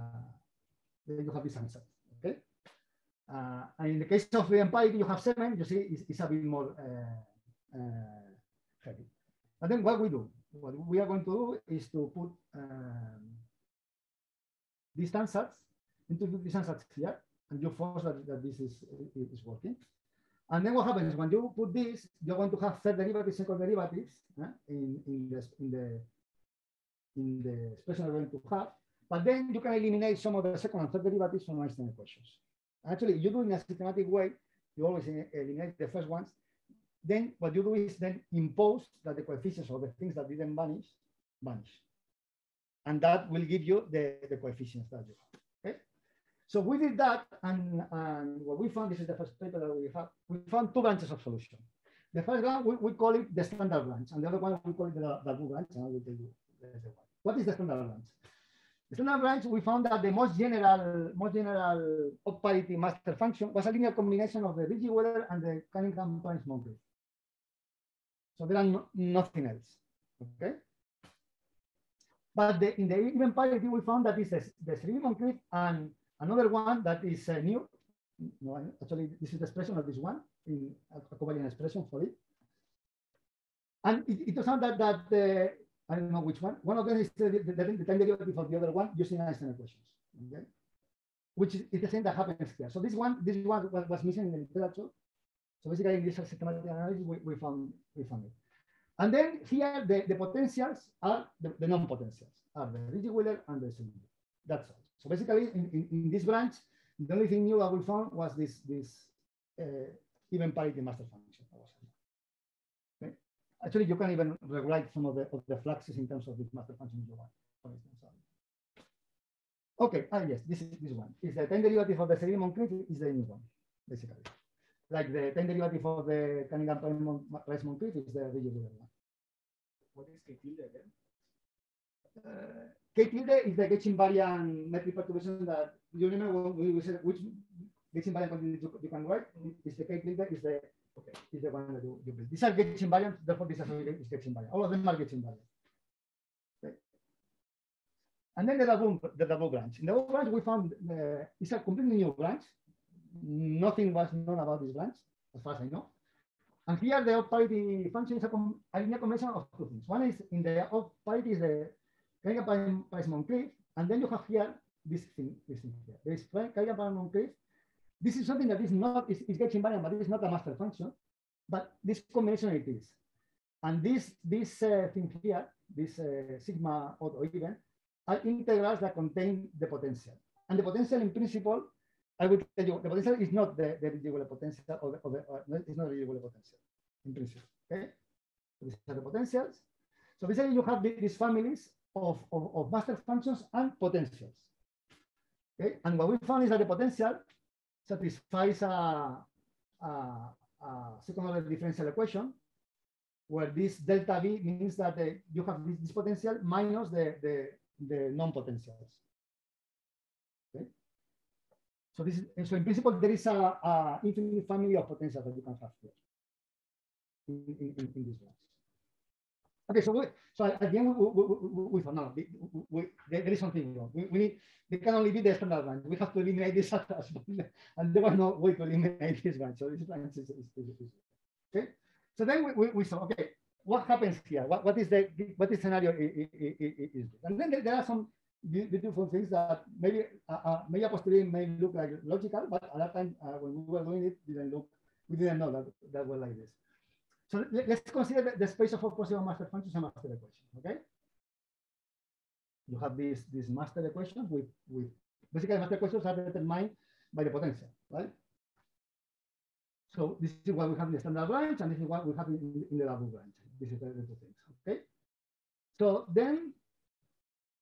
then you have this answer, okay? Uh, and in the case of the empire, you have seven, you see it's, it's a bit more uh, then what we do, what we are going to do is to put um, these standards into the standards here, and you force that, that this is, is working. And then what happens when you put this, you're going to have third derivatives, second derivatives uh, in, in, the, in, the, in the expression we're going to have. But then you can eliminate some of the second and third derivatives from Einstein equations. Actually, you do it in a systematic way. You always eliminate the first ones. Then what you do is then impose that the coefficients or the things that didn't vanish, vanish. And that will give you the, the coefficients that you have. So we did that, and, and what we found, this is the first paper that we have, we found two branches of solution. The first one, we, we call it the standard branch, and the other one, we call it the, the branch, and I will tell you what is the standard branch. Standard branch, we found that the most general, most general parity master function was a linear combination of the Regge-Wheeler and the Cunningham-Price-Moncrief. So there are no, nothing else, okay? But the, in the even parity, we found that it's the, the Zerilli-Moncrief and Another one that is uh, new, no, actually, this is the expression of this one in a covariant expression for it. And it, it turns out that, that uh, I don't know which one, one of them is the, the, the time derivative of the other one using Einstein equations, okay? Which is, the same that happens here. So this one, this one was, was missing in the literature. So basically in this systematic analysis, we, we found we found it. And then here the, the potentials are the, the non-potentials, are the Regge-Wheeler and the cylinder. That's all. So basically, in, in, in, this branch, the only thing new that we found was this, this uh, even parity master function. Actually, you can even rewrite some of the, of the fluxes in terms of this master function you want, for instance. Okay, ah, yes, this is this one. Is the time derivative of the Zerilli Moncrief is the new one, basically. Like the time derivative of the Cunningham Price Moncrief is the regular one. What is K tilde again? Uh, K tilde is the gauge invariant metric perturbation that you remember when we said which gauge invariant quantity you, you can write is the K tilde is the okay is the one that you, you build. These are gauge invariant, therefore this is gauge invariant. All of them are gauge invariant. Okay. And then the double the Darboux branch. In the Darboux branch we found uh, it's a completely new branch. Nothing was known about this branch as far as I know. And here the odd parity function is a, a linear combination of two things. One is in the odd parity is the Cunningham Price Moncrief, and then you have here this thing, this thing here. There is Cunningham Price Moncrief. This is something that is not, is, is getting invariant, but it is not a master function. But this combination it is. And this, this uh, thing here, this uh, sigma odd or even, are integrals that contain the potential. And the potential in principle, I will tell you, the potential is not the, the potential or, the, or, the, or it's not the regular potential in principle. Okay? So these are the potentials. So basically you have these families of, of, of master functions and potentials. Okay, and what we found is that the potential satisfies a, a, a second order differential equation where this delta V means that uh, you have this, this, potential minus the, the, the non-potentials. Okay. So this is, so in principle, there is a, a infinite family of potentials that you can have here in, in, in this one. Okay, so we, so at the end we, we, we, we thought no, we, there, is something wrong. We, need they can only be the standard branch. We have to eliminate this and there was no way to eliminate this branch. So this branch is, is, is, is okay. So then we, we, we saw okay, what happens here? What, what is the what is scenario is? And then there, there are some beautiful things that maybe uh, uh, maybe a posteriori may look like logical, but at that time uh, when we were doing it, didn't look we didn't know that that was like this. So let's consider the, space of all possible master functions and master equations, okay? You have this, this master equation with, with basically master equations are determined by the potential, right? So this is what we have in the standard branch, and this is what we have in, in the Darboux branch. This is the, two things, okay? So then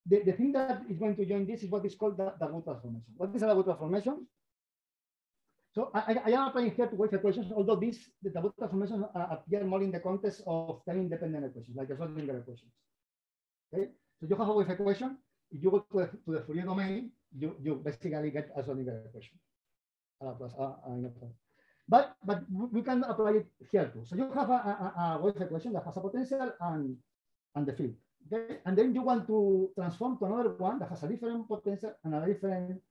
the, the thing that is going to join this is what is called the Darboux transformation. What is a Darboux transformation? So I, I, am applying here to wave equations, although these, the Darboux transformations uh, appear more in the context of time-independent equations, like the Schrodinger equations. Okay, so you have a wave equation. You go to, to the Fourier domain, you, you basically get a Schrodinger equation. Uh, uh, but but we can apply it here too. So you have a, a, a wave equation that has a potential and and the field. Okay, and then you want to transform to another one that has a different potential and a different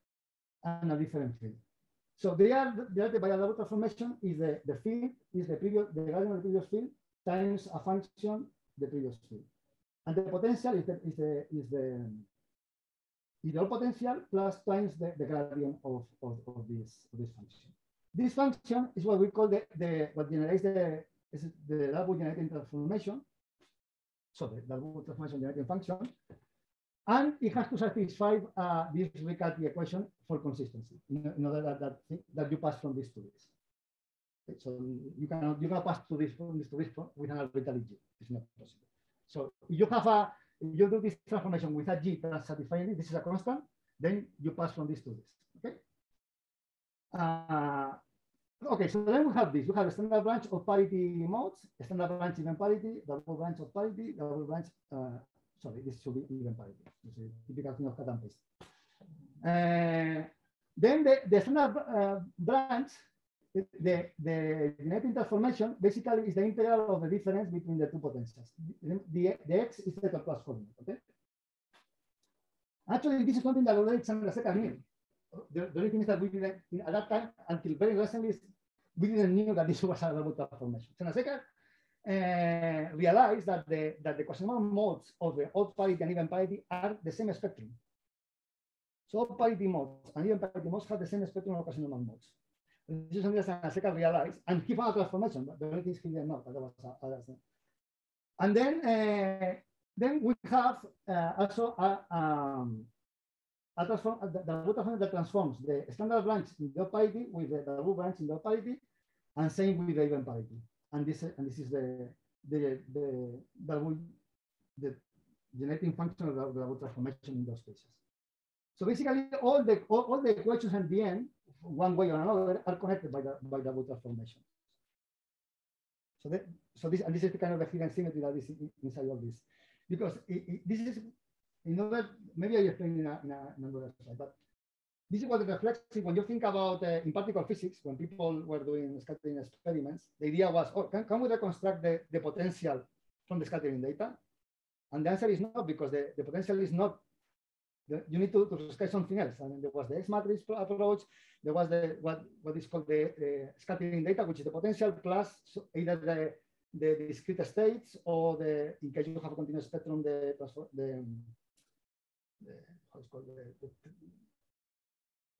and a different field. So they are derived by a Darboux transformation is the, the field is the previous the value of the previous field times a function the previous field. And the potential is the, is the, is the ideal potential plus times the, the gradient of, of, of, this, of this function. This function is what we call the, the what generates the, is the Darboux generating transformation. So the Darboux transformation generating function. And it has to satisfy uh, this Riccati equation for consistency in, order that, that, that you pass from this to this. So you cannot you cannot pass to this from this to this with an arbitrary g. It's not possible. So you have a you do this transformation with a g that's satisfying this is a constant, then you pass from this to this. Okay. Uh, okay, so then we have this. We have a standard branch of parity modes, a standard branch even parity, Darboux branch of parity, Darboux branch. Uh, sorry, this should be even parity. This is typical thing of and paste. Uh, then the, the standard uh, branch the, the genetic transformation basically is the integral of the difference between the two potentials. The, the, the x is the plus formula, okay? Actually, this is something that already Chandrasekhar knew. The, the only thing is that we didn't, at that time, until very recently, we didn't know that this was a Darboux transformation. Chandrasekhar uh, realized that the, that the quasinormal modes of the odd parity and even parity are the same spectrum. So odd parity modes and even parity modes have the same spectrum of quasinormal modes. This is something that Seca realized, and he found a transformation, but the only thing he didn't know that was a, a And then, uh, then we have uh, also a, um, a transform, the, the that transforms the standard branch in the parity with the, root branch in the parity, and same with the even parity. And this and this is the the the the, the generating function of the, the transformation in those cases. So basically, all the all, all the equations at the end one way or another are connected by the by the transformation. So that so this and this is the kind of the hidden symmetry that is inside all this, because it, it, this is in order maybe I explain in, a, in, a, in another slide, but this is what reflects when you think about uh, in particle physics when people were doing scattering experiments. The idea was, oh, can, can we reconstruct the, the potential from the scattering data? And the answer is no, because the, the potential is not the, you need to, to discuss something else. I mean, there was the X matrix approach. There was the what what is called the, the scattering data, which is the potential plus either the the discrete states or the in case you have a continuous spectrum the the, the how it's called the, the,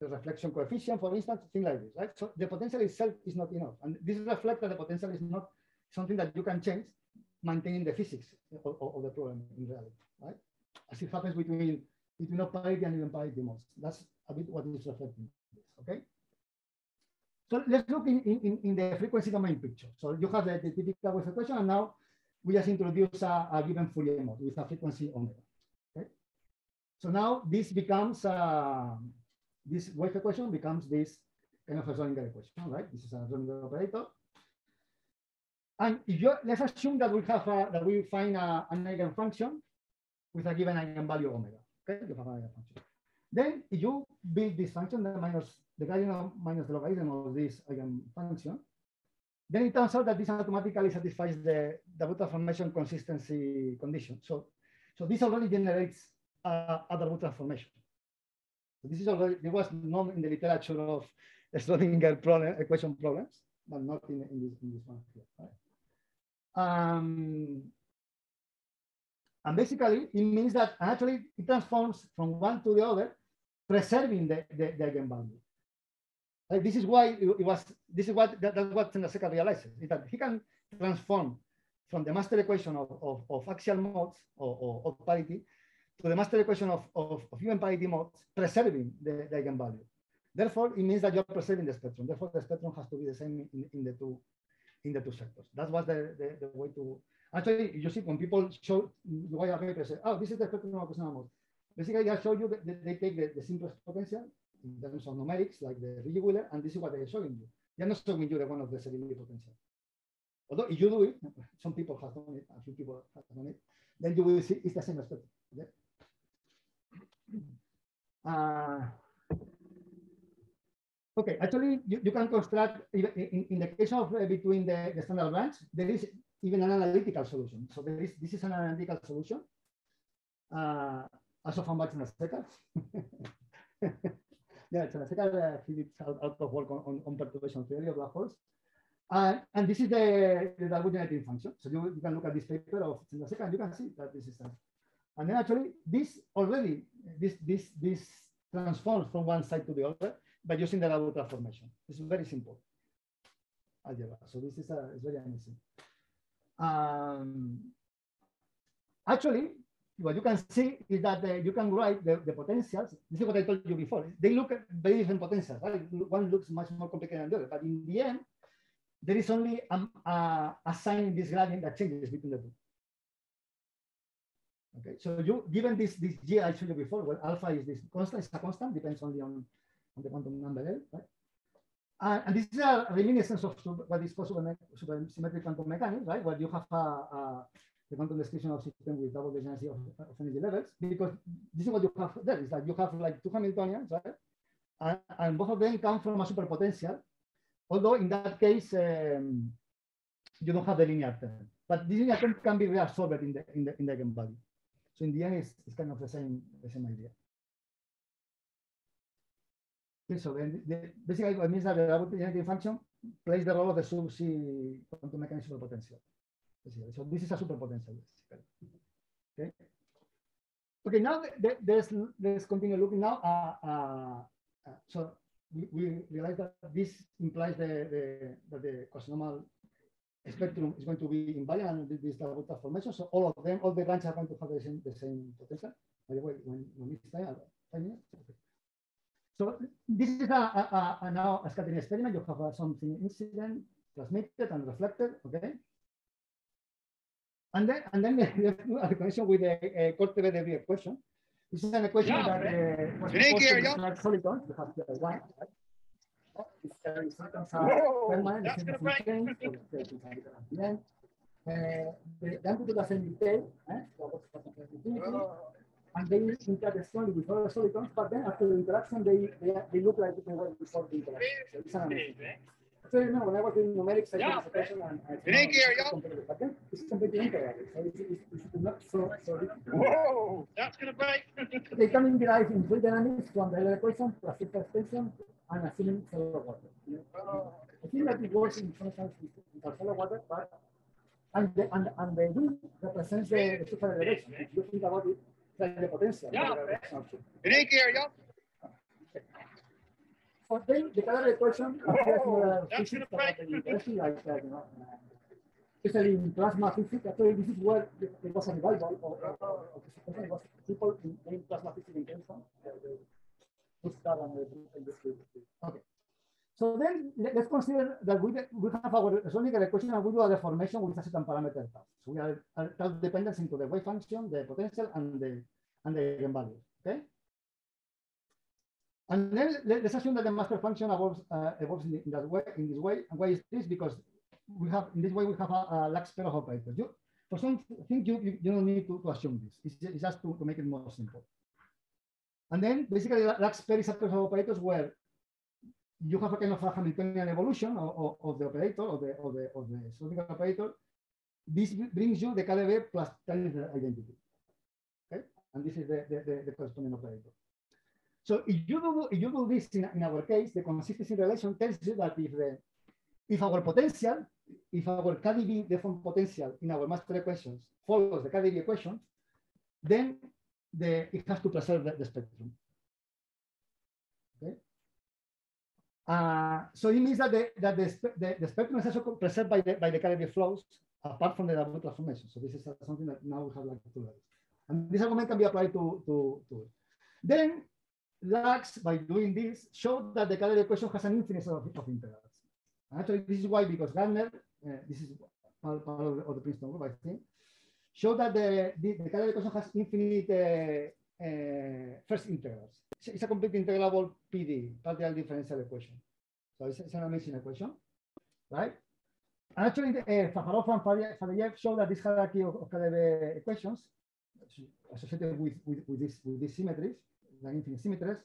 the reflection coefficient, for instance, things like this, right? So the potential itself is not enough, and this reflects that the potential is not something that you can change, maintaining the physics of, of the problem in reality, right? As it happens between between parity and even parity modes. That's a bit what is reflecting this, okay? So let's look in, in, in the frequency domain picture. So you have the, the typical wave equation, and now we just introduce a, a given Fourier mode with a frequency omega. Okay. So now this becomes uh, this wave equation becomes this kind of a Schrodinger equation, right? This is a Schrodinger operator. And if you let's assume that we have a, that we find a, an eigenfunction with a given eigenvalue omega. Okay, you have a function. Then you build this function, the minus the gradient minus the logarithm of this eigenfunction. Then it turns out that this automatically satisfies the Darboux transformation consistency condition. So, so this already generates a Darboux transformation. This is already there was known in the literature of Schrodinger problem equation problems, but not in, in this in this one here. Right? Um, and basically, it means that actually it transforms from one to the other, preserving the, the, the eigenvalue. Like this is why it, it was, this is what, that, that's what Chandrasekhar realizes, is that he can transform from the master equation of, of, of axial modes or, or, of parity to the master equation of, of, of even parity modes, preserving the, eigenvalue. Therefore, it means that you're preserving the spectrum. Therefore, the spectrum has to be the same in, the two sectors. That was the, way to Actually, you see when people show why paper say, oh, this is the spectrum of Koseman mode. Basically, I show you that they take the, simplest potential in terms of numerics, like the Ricci Wheeler, and this is what they're showing you. They're not showing you the one of the Serili potential. Although if you do it, some people have done it, a few people have done it, then you will see it's the same spectrum. Uh, okay, actually, you, you can construct, in, in, in the case of uh, between the, the standard branch, there is even an analytical solution. So there is, this is an analytical solution, uh, also found by second. yeah, Chandrasekhar, uh, he did out, out of work on, on, on, perturbation theory of black holes. And, and this is the, the Darboux generating function. So you, you can look at this paper of in a second, you can see that this is a, and then actually this already, this, this, this transforms from one side to the other by using the Darboux transformation. It's very simple algebra. So this is a, it's very amazing. Um, actually, what you can see is that uh, you can write the, the potentials. This is what I told you before. They look at very different potentials. Right? One looks much more complicated than the other, but in the end, there is only um, a, a sign in this gradient that changes between the two. Okay, so you given this this g I showed you before, well, alpha is this constant, it's a constant, depends only on, on the quantum number L, right? And this is a reminiscence of what is called supersymmetric quantum mechanics, right? Where you have a, a the quantum description of system with double degeneracy of, of, energy levels, because this is what you have there is that you have like two Hamiltonians, right? And, and both of them come from a superpotential, although in that case, um, you don't have the linear term. But this linear term can be reabsorbed in the in the in the eigenvalue. So in the end, it's, it's kind of the same the same idea. Okay, so then the, basically what means that the Darboux generating function plays the role of the sub C quantum mechanical potential. So this is a superpotential. Okay. Okay. Now let's let's continue looking now. Uh, uh, uh, so we, we realize that this implies the, the that the cosinomal spectrum is going to be invariant in this Darboux transformation. So all of them, all the branches are going to have the same the same potential. By the way, when, when it's time, five minutes. Okay. So this is a, a, a, now a scattering experiment. You have something incident, transmitted, and reflected. Okay. And then, and then a connection with the uh, Korteweg de equation. This is an equation yeah, that uh, was supposed to describe solitons. We have the one. Right? And they interact strongly with other solitons, but then after the interaction, they, they, they look like they were before the interaction. So it's. So you know, when I was doing numerics, I equation and I Thank you, But then it's completely integral. So it's, it's, it's not so, so Whoa, that's going to break. they can be derived in dynamics from the equation plus extension and assuming shallow water. You know? I think that it works in some sense with shallow water, but and the, and, and the V represents the, the super elevation. If you think about it, like the potential. Yeah. Thank you, yeah. For them, the color equation appears more physics about the like, uh, you know, uh, especially in plasma physics. Actually, this is where there was a revival of, of, of this equation. It was people in, in plasma physics in Okay. So then let's consider that we, we have our Schrodinger equation and we do a deformation with a certain parameter tau. So we are, are tau dependence into the wave function, the potential, and the and the eigenvalue. Okay. And then let's assume that the master function evolves, uh, evolves in, that way, in this way. And why is this? Because we have, in this way, we have a, a Lax pair of operators. You, for some things, you, you, you, don't need to, to assume this. It's, it's just to, to make it more simple. And then basically, Lax pair is of operators where you have a kind of a Hamiltonian evolution of, of, of the operator, of the, of the, of the operator. This brings you the KdV plus times identity. Okay? And this is the, the, the, corresponding operator. So if you do, if you do this in, in our case, the consistency relation tells you that if the if our potential, if our KdV deformed potential in our master equations follows the KdV equation, then the, it has to preserve the, the spectrum. Okay. Uh, so it means that the that the, the, the spectrum is also preserved by the by the KdV flows apart from the Darboux transformation. So this is something that now we have like two levels. And this argument can be applied to, to, to it. Then Lax, by doing this, showed that the KdV equation has an infinite of, of integrals. Actually, this is why, because Gardner, uh, this is part, part of, the, of the Princeton group, I think, showed that the, the, the equation has infinite uh, uh, first integrals. It's, it's, a completely integrable PD, partial differential equation. So it's, it's, an amazing equation, right? And actually, uh, and Fadeyev showed that this hierarchy of, of KdV equations associated with, with, with, this, with these symmetries the infinite symmetries,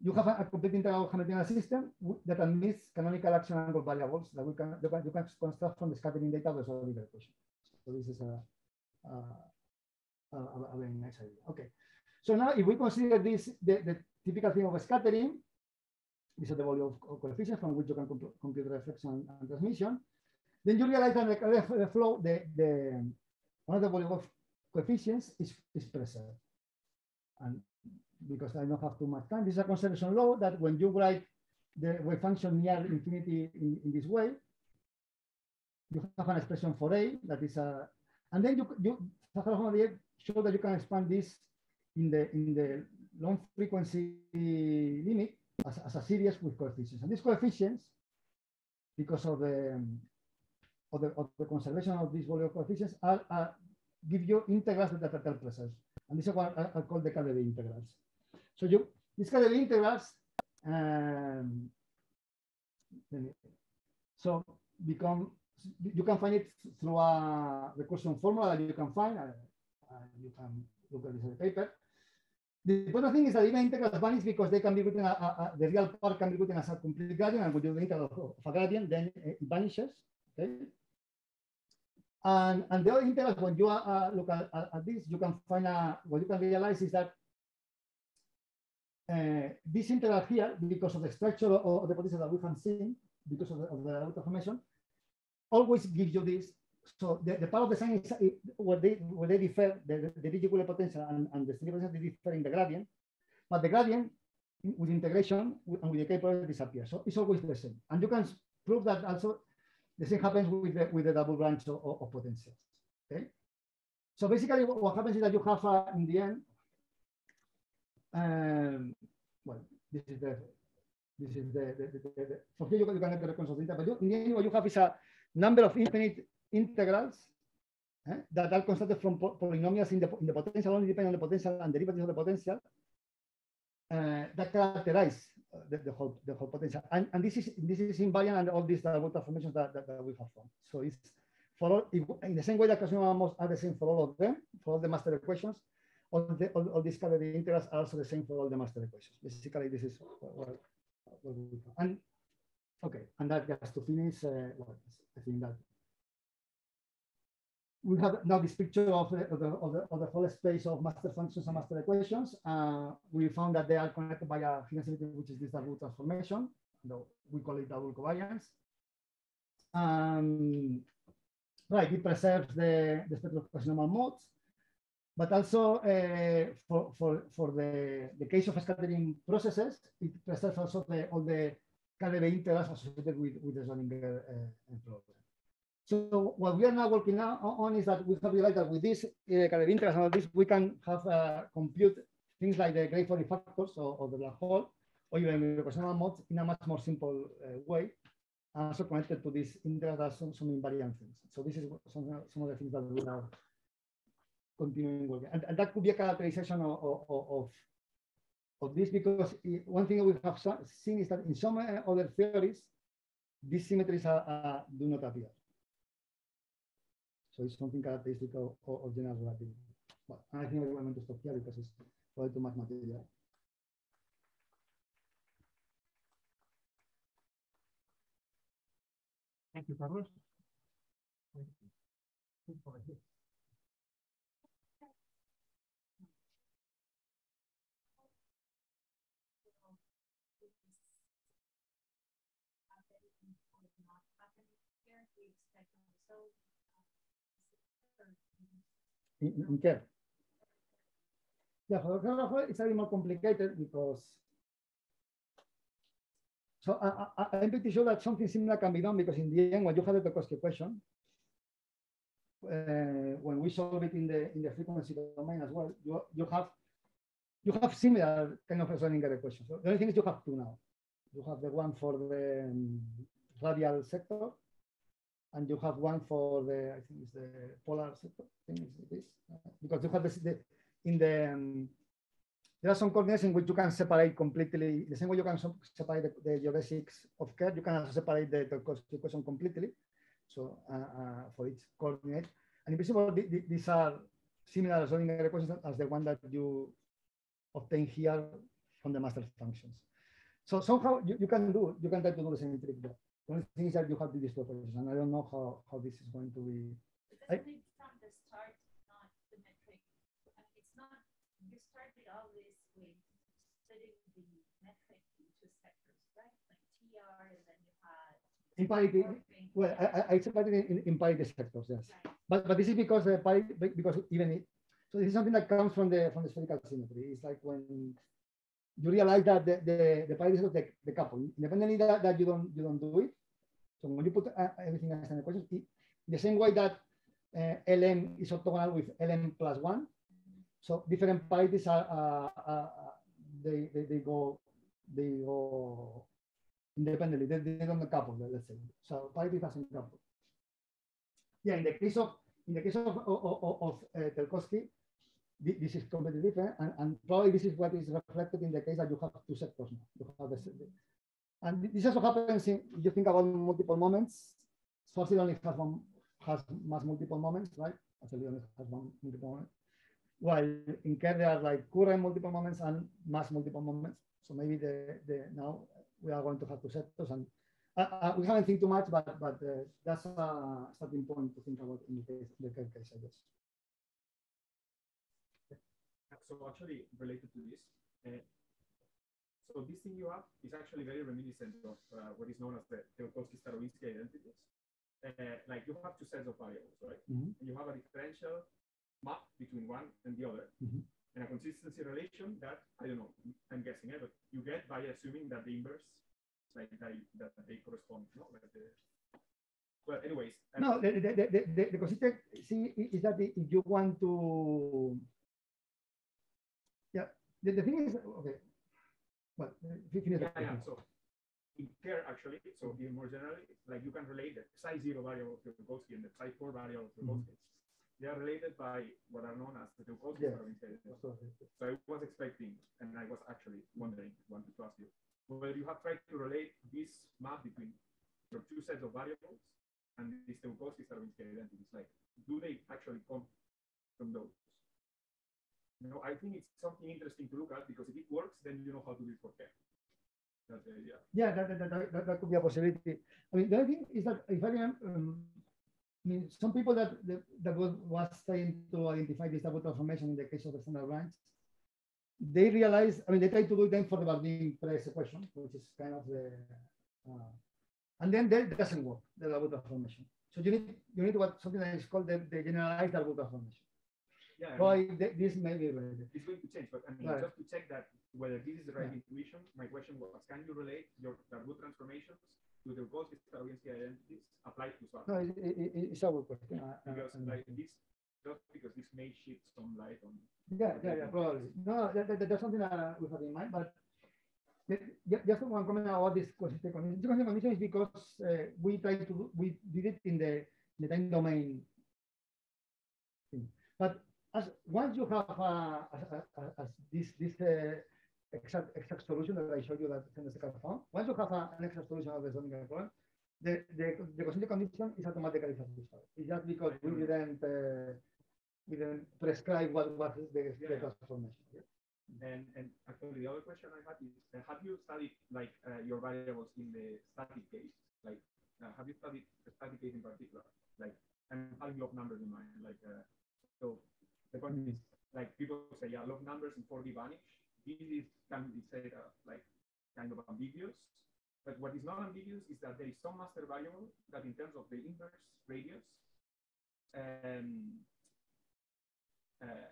you have a, a complete integral Hamiltonian system that admits canonical action angle variables that we can, you can, construct from the scattering data of the Schrodinger equation. So this is a, a, a, a, very nice idea. Okay. So now if we consider this, the, the typical thing of scattering, These are the volume of co- coefficients from which you can compu- compute reflection and transmission. Then you realize that the current flow, the, the one of the volume of coefficients is, is preserved. And because I don't have too much time, this is a conservation law that when you write the wave function near infinity in, in this way, you have an expression for A that is a, and then you you show that you can expand this in the in the long frequency limit as, as a series with coefficients. And these coefficients, because of the of the, of the conservation of these volume coefficients, are, are give you integrals that are preserves. And these are what are, called the Cavalier integrals. So you these Cavalier integrals um, so become you can find it through a recursion formula that you can find. Uh, uh, you can look at this in the paper. The important thing is that even integrals vanish because they can be written, uh, uh, the real part can be written as a complete gradient, and when you do integral of, a gradient, then it vanishes. Okay. And, and the other integrals, when you uh, look at, at, this, you can find a, what you can realize is that uh, this integral here, because of the structure of, of the potential that we have seen, because of the, of the formation, always gives you this. So the, the part of the sign is where they where they differ, the, the reticular potential and, and the steady potential differ in the gradient, but the gradient with integration and with the k disappears. So it's always the same. And you can prove that also the same happens with the with the Darboux branch of, of, potentials. Okay. So basically what, what happens is that you have uh, in the end, um, well, this is the this is the, the, the, the, for here you, can- you can get the reconciliation, but you, in the end what you have is a number of infinite integrals eh, that are constructed from polynomials in the, in the potential, only depending on the potential and derivatives of the potential uh, that characterize uh, the, the whole the whole potential. And, and this is this is invariant and all these Darboux transformations that, that, that we have found. So it's for all, in the same way that Casimir most are the same for all of them, for all the master equations, all, the, all, all these of integrals are also the same for all the master equations. Basically, this is what, what, what we found. And okay, and that just to finish, uh, well, I think that we have now this picture of the, of the, of the, of the whole space of master functions and master equations. Uh, we found that they are connected by a finality, which is this Darboux transformation, though we call it Darboux covariance. Um, right, it preserves the, the spectrum of normal modes, but also uh, for, for, for the, the case of scattering processes, it preserves also the, all the Caleb integrals associated with, with the Schrodinger uh, problem. So what we are now working on is that we have realized that with this uh, and all this, we can have uh, compute things like the greybody factors or, or the black hole, or even representational modes in a much more simple uh, way, and also connected to this integral that some, some invariant things. So this is some, some of the things that we are continuing working. And, and that could be a characterization of, of, of, of this because i- one thing we have seen is that in some uh, other theories, these symmetries are, uh, do not appear. So it's something characteristic of, of, general relativity. Well, I think I want to stop here because it's probably too much material. Thank you, Carlos. Thank you. In, in- care. Yeah, for it's a little more complicated because. So I, pretty sure that something similar can be done because in the end, when you have the Tokowski equation, uh, when we solve it in the in the frequency domain as well, you, you have you have similar kind of Schrodinger equations. So the only thing is you have two now. You have the one for the um, radial sector, and you have one for the I think it's the polar sector. I this because you have this the, in the um, there are some coordinates in which you can separate completely the same way you can separate the, the geodesics of Kerr, you can also separate the Teukolsky equation completely. So uh, uh, for each coordinate, and in principle, the- the- these are similar Schrodinger equations as the one that you obtain here from the master functions. So somehow you, you can do you can try to do the same trick there. The only thing is that you have these properties, and I don't know how, how this is going to be. I- from the start, not the metric. I mean, it's not, you started always with studying the metric in two sectors, right? Like TR, and then you had. In parity, well, I, I- it in, in parity sectors, yes. But, but this is because uh, the parity, because even it, so this is something that comes from the, from the spherical symmetry. It's like when you realize that the, the, the parity of the, the couple, independently that, that you don't, you don't do it. So when you put uh, everything as an equation, it, the same way that uh, Lm is orthogonal with Lm plus one. So different parities are, uh, they, they, they go, they go independently. They, they don't couple, let's say. So parity doesn't couple. Yeah, in the case of in the case of of, of, of uh, Teukolsky, thi- this is completely different, and, and probably this is what is reflected in the case that you have two sectors now. You have se- and this also happens in you think about multiple moments. Fossil only has one has mass multiple moments, right? Actually, only has one multiple moment. While in Kerr there are like current multiple moments and mass multiple moments. So maybe the, the now we are going to have two sectors and uh, uh, we haven't think too much, but but uh, that's a starting point to think about in the case, the Kerr case, I guess. So actually related to this, uh, so this thing you have is actually very reminiscent of uh, what is known as the Teukolsky-Starobinsky identities. Uh, like you have two sets of variables, right? Mhm. And you have a differential map between one and the other, Mhm. and a consistency relation that I don't know. I'm guessing, eh, but you get by assuming that the inverse, like that, that they correspond. No, like the, well, anyways. No, the, the, the, the, consistency is that if you want to, the, the thing is, okay, well, fi- finish Yeah, the yeah. So in Kerr, actually, so even more generally, like you can relate the psi zero variable of the Teukolsky and the psi four variable of Teukolsky. Mm-hmm. They are related by what are known as the Teukolsky Yeah. So, I was expecting, and I was actually wondering, wanted to ask you, whether you have tried to relate this map between your two sets of variables and these Teukolsky Starobinsky identities. Like, do they actually come from those? You know, I think it's something interesting to look at because if it works, then you know how to do it for the idea. Yeah, that, that, that, that, could be a possibility. I mean, the other thing is that if I um, I mean, some people that that, was, trying to identify this Darboux transformation in the case of the standard branch, they realized, I mean, they tried to do it then for the Bardeen-Press equation, which is kind of the, uh, and then that doesn't work, the Darboux transformation. So you need you need what something that is called the, the generalized Darboux transformation. Yeah, I mean, th- this may be related. it's going to change, but I mean, Right. just to check that whether this is the right Yeah. intuition, my question was, can you relate your Darboux transformations to the Teukolsky Starobinsky identities applied to SWAP? No, it, it, it- it's a good question. uh, uh, because and- like this, just because this may shed some light on. Yeah, yeah, yeah, probably. No, that, that, that's something that we have in mind, but just one comment about this consistent condition. Consistent condition is because uh, we try to, we did it in the, the time domain. But as, once you have uh, this, this uh, exact, exact solution that I showed you that Chandrasekhar found, once you have an exact solution of the Schrodinger problem, the, the, the consistent condition is automatically satisfied. It's just because we didn't, uh, we didn't prescribe what was the, the Yeah. transformation. yeah. And and actually, the other question I had is, uh, have you studied like uh, your variables in the static case? Like, uh, have you studied the static case in particular? Like, I'm having Love numbers in mind. Like, uh, so the point is, like, people say, yeah, Love numbers in 4D vanish. This is can be said uh, like kind of ambiguous. But what is not ambiguous is that there is some master variable that, in terms of the inverse radius, um, uh,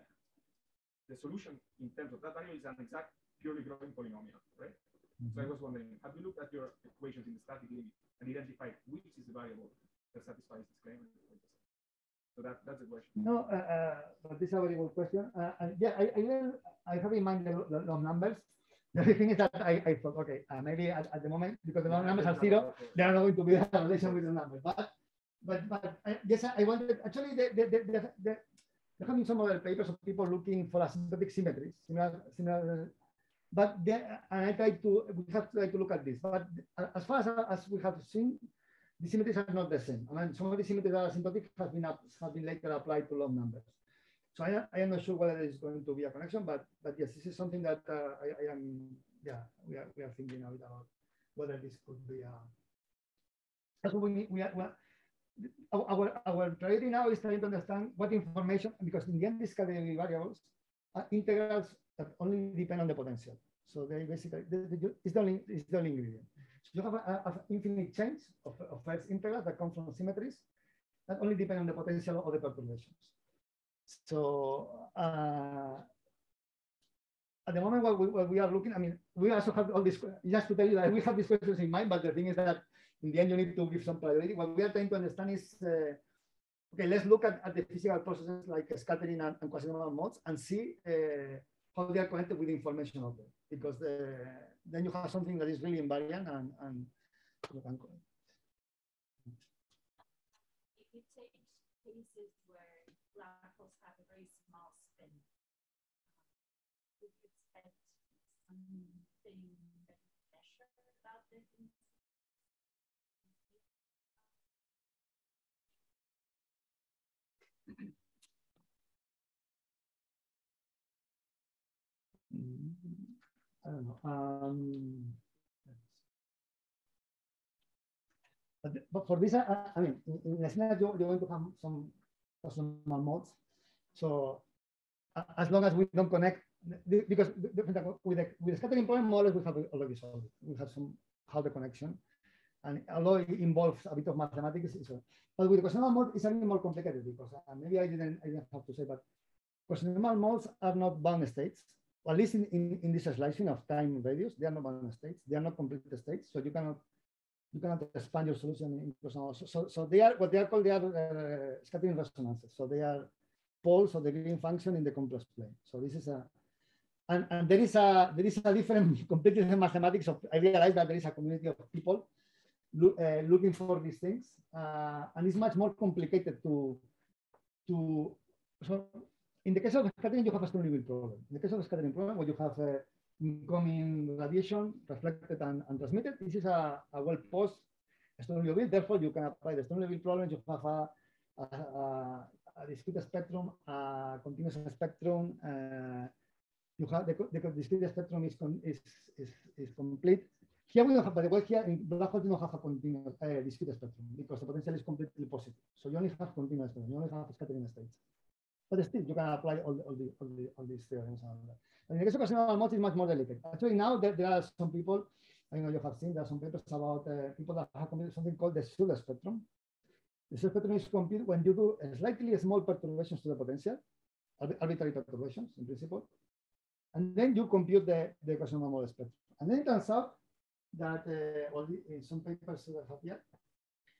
the solution in terms of that variable is an exact purely growing polynomial, right? So I was wondering, have you looked at your equations in the static limit and identified which is the variable that satisfies this claim? So that, that's the question. No, uh, uh, but this is a very good question. Uh, yeah, I, I, will- I have in mind the, the, the numbers. The only thing is that I, I thought, okay, uh, maybe at, at the moment, because the numbers are zero, there are not going to be a relation with the number. But, but, but I, yes, I wanted, actually, the, the, the, the, the, there have been some other papers of people looking for asymptotic symmetries, similar, similar, but then, and I tried to, we have to try to look at this, but as far as, as we have seen, the symmetries are not the same. I mean, some of the symmetries that are asymptotic have been, up, have been later applied to Love numbers. So I, I am not sure whether there is going to be a connection, but but yes, this is something that uh, I, I am, yeah, we are, we are thinking a bit about whether this could be a. What we we are, our, our, priority now is trying to understand what information, because in the end, these category variables are integrals that only depend on the potential. So they basically, it's the only, it's the only ingredient. You have an infinite chains of, of first integrals that come from symmetries that only depend on the potential of the perturbations. So uh, at the moment, what we, what we, are looking, I mean, we also have all this, just to tell you that we have these questions in mind, but the thing is that in the end, you need to give some priority. What we are trying to understand is, uh, okay, let's look at, at the physical processes like scattering and, and quasi-normal modes and see uh, how they are connected with information of them. Because uh, then you have something that is really invariant and, and you can If you take cases where black holes have a very small spin, would you expect something that you measure about? But, for this, I, I mean, in, SNET, you're, you're going to have some personal modes. So as long as we don't connect, because with the, with the scattering problem, more we have already solved it. We have some how the connection. And although it involves a bit of mathematics, so, but with the quasi-normal mode, it's a little more complicated because uh, maybe I didn't, I didn't have to say, but quasi-normal modes are not bound states at least in, in, in this slicing of time radius, they are not bound states. They are not complete states. So you cannot you cannot expand your solution into so, so, so they are what they are called they are uh, scattering resonances. So they are poles of the Green function in the complex plane. So this is a and, and there is a there is a different completely different mathematics of I realize that there is a community of people lo uh, looking for these things uh, and it's much more complicated to to so in the case of scattering, you have a Sturm-Liouville problem. In the case of scattering problem, where you have uh, incoming radiation reflected and, and, transmitted, this is a, a well-posed Sturm-Liouville. Therefore, you can apply the Sturm-Liouville problem. You have a, a, a, a discrete spectrum, a continuous spectrum. Uh, you have the, the discrete spectrum is, is, is, is complete. Here we don't have, by the way, here in black hole you don't have a continuous uh, discrete spectrum because the potential is completely positive. So you only have continuous spectrum. You only have scattering states. But still, you can apply all, the, all, the, all, the, all these theorems. And in the case of it's much more delicate. Actually, now there, there, are some people, I know you have seen, there are some papers about uh, people that have computed something called the pseudo spectrum. The pseudo spectrum is computed when you do slightly small perturbations to the potential, arbitrary perturbations in principle, and then you compute the, the quasi-normal spectrum. And then it turns out that uh, in some papers that have here,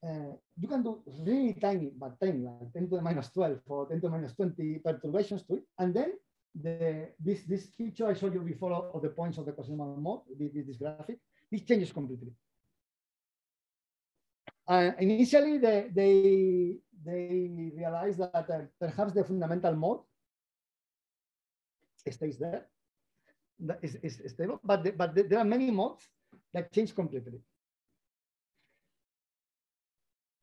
uh, you can do really tiny, but tiny, like 10 to the minus 12 or 10 to the minus 20 perturbations to it. And then the, this, this picture I showed you before of the points of the quasi-normal mode, this, this graphic, this changes completely. Uh, initially, they, they, they realized that uh, perhaps the fundamental mode stays there, that is, is stable, but, the, but the, there are many modes that change completely.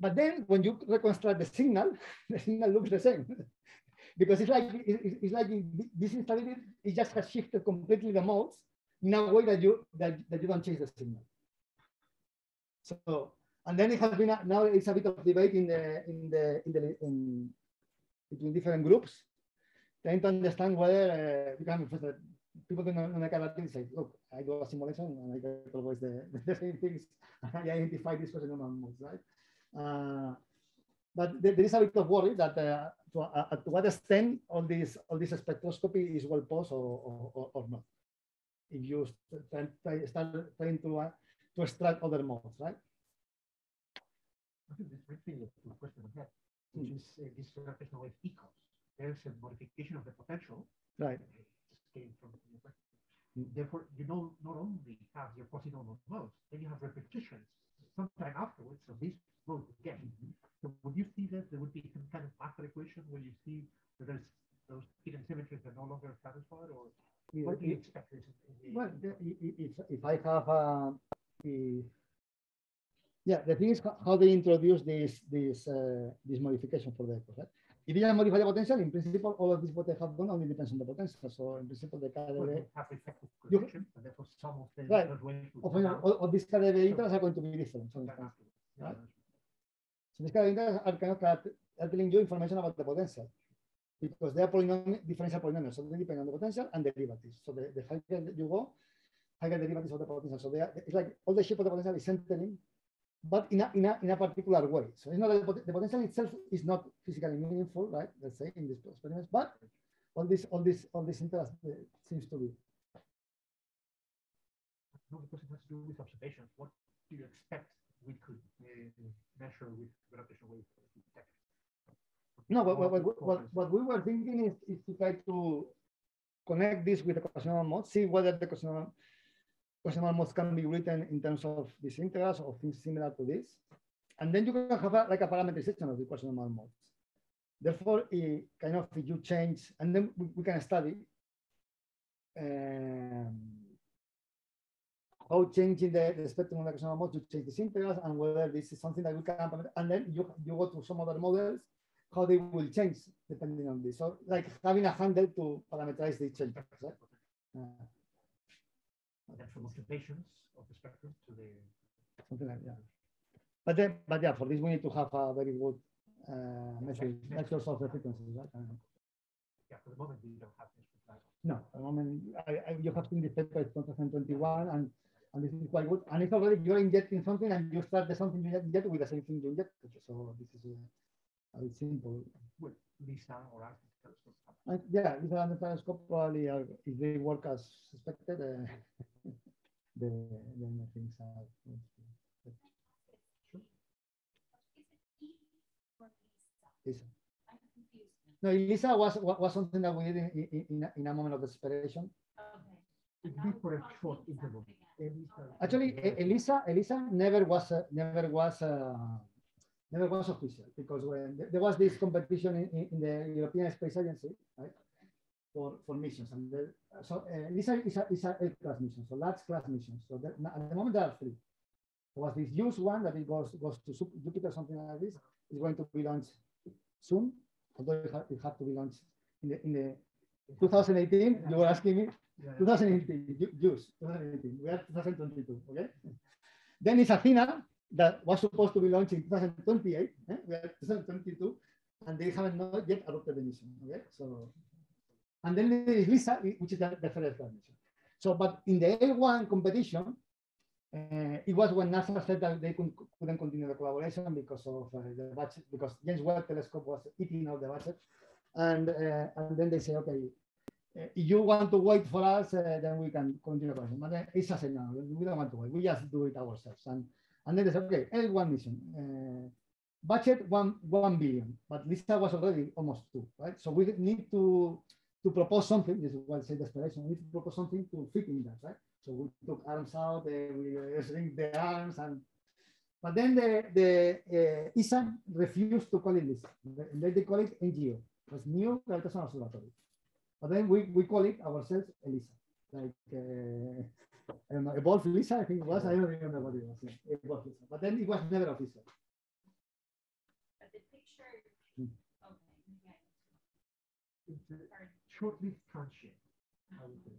But then when you reconstruct the signal, the signal looks the same. because it's like it's like this instability it just has shifted completely the modes in a way that you that, that you don't change the signal. So and then it has been a, now it's a bit of debate in the in the in the in between different groups trying to understand whether uh, can people don't know and say, look, I do a simulation and I get always the, the same things. I identify this a normal modes, right? Uh, but there is a bit of worry that uh, to, uh, to, what extent all this all this spectroscopy is well posed or, or, or, not. If you start, start trying to uh, to extract other modes, right? I this brings to a question I had, which is uh, this gravitational wave echoes. There's a modification of the potential. Right. Came from Therefore, you know not only have your quasi-normal modes, then you have repetitions sometime afterwards so these vote again. So would you see that there would be some kind of master equation where you see that there's those hidden symmetries are no longer satisfied, or what do you expect? This well, if, if I have a, the, yeah, the thing is how they introduce this this uh, this modification for the echo. Right? If you modify the potential, in principle, all of this what they have done only depends on the potential. So in principle, the KDB well, have effective conditions, and therefore some of the right. Of, all, all these KDB so, are going to be different. So right? So these KDB are kind of are telling you information about the potential because they are polynomial, differential polynomials. So they depend on the potential and derivatives. So the, the higher you go, higher derivatives of the potential. So they are, it's like all the shape of the potential is centering, but in a, in a, in a particular way. So it's not that the, potential itself is not physically meaningful, right? Let's say in these experiments, but all this, all this, all this interest uh, seems to be. No, because it has to do with observations. What do you expect we could uh, measure with gravitational wave detector? No, what, what, What- what, what, we were thinking is, is to try to connect this with the quasinormal mode, see whether the quasinormal, quasinormal modes can be written in terms of these integrals or things similar to this. And then you can have a, like a parameterization of the quasinormal modes. Therefore, it kind of you change, and then we, we can study um, how changing the, the spectrum of the quasinormal mode to change these integrals and whether this is something that we can implement. And then you, you go to some other models how they will change depending on this. So like having a handle to parameterize the changes, right? Uh, And from observations of the spectrum to the something like that. But then, but yeah, for this we need to have a very good uh, measure, measures of the frequencies, right? Uh, yeah, for the moment we don't have this no, at the moment I, I, you have seen this paper it's 2021 and and this is quite good. And it's already you're injecting something and you start the something you inject with the same thing you inject. So this is a, a bit simple. With LISA or our telescope. Uh, yeah, this under telescope probably are, if they work as suspected, uh, the then the things are. Is it E or LISA? LISA. I'm confused now. No, eLISA was was something that we did in, in, in, a, moment of desperation. Okay. It'd And be now for a short talking interval. something else. eLISA- Actually, eLISA eLISA never was uh, never was uh, never was official because when there was this competition in, in, in the European Space Agency, right, for for missions, and the, so uh, eLISA is a is a L class mission, so large class missions. So that, at the moment there are three. There was this JUICE one that it goes goes to Jupiter, something like this. It's going to be launched soon, although it, ha- it had to be launched in the in the 2018. You were asking me. Yeah. 2018, ju- JUICE 2018. We are 2022, okay? Then it's Athena that was supposed to be launched in 2028. eh? We are 2022, and they haven't not yet adopted the mission, okay? So, and then there is LISA, which is the, the first mission. So, but in the L1 competition, uh, it was when NASA said that they couldn't, continue the collaboration because of uh, the budget, because James Webb telescope was eating all the budget. And, uh, and then they say, okay, if you want to wait for us, then we can continue the conversation. But it's a no, we don't want to wait. We just do it ourselves. And and then they said, okay, L1 mission, budget one one billion, but LISA was already almost two, right? So we need to to propose something. This is why I say desperation. We need to propose something to fit in that, right? So we took arms out, uh, we uh, shrink the arms, and but then the the uh, ESA refused to call it LISA. They, they call it NGO, it was New Gravitational Observatory. But then we, we call it ourselves eLISA. Like, uh, I don't know, Evolve LISA, I think it was. I don't remember what it was. Yeah, Evolve LISA. But then it was never official. But the picture, Hmm. okay, short-lived would um, say.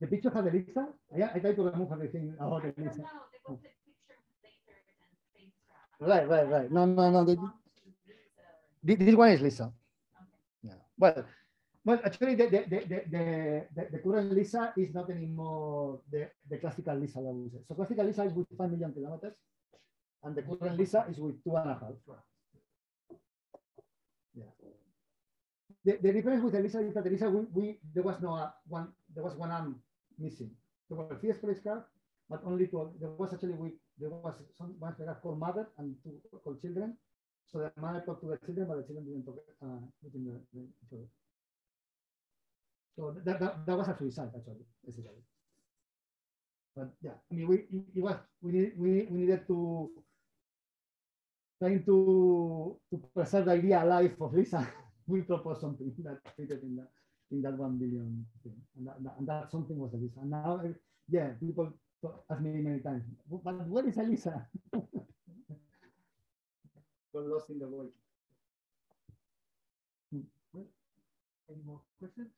The picture had eLISA. I, I oh, tried to remove everything about I don't eLISA. know, they will put picture later and things. Right, right, right. No, no, no. the- Want to use, Thi- This one is LISA. Yeah. Well, well, actually, the the, the, the, the, current LISA is not anymore the, the classical LISA that we say. So classical LISA is with five million kilometers, and the current LISA is with two and a half. Yeah. The, the difference with eLISA is that eLISA, we, we there was no uh, one there was one arm missing. There were three spacecraft, but only two. There was actually we there was some one spacecraft called mother and two called children. So the mother talked to the children, but the children didn't talk uh, within the, the each other. So that, that, that was a suicide actually, essentially. But yeah, I mean, we it was we need, we we needed to trying to to preserve the idea alive of LISA. we proposed something that fitted in that in that one billion thing, and that, that- and that something was eLISA. And now, yeah, people ask me many times, "But where is eLISA?" Got lost in the void. Hmm. Any more questions?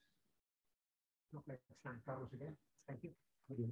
Like San Carlos again. Thank you. Okay.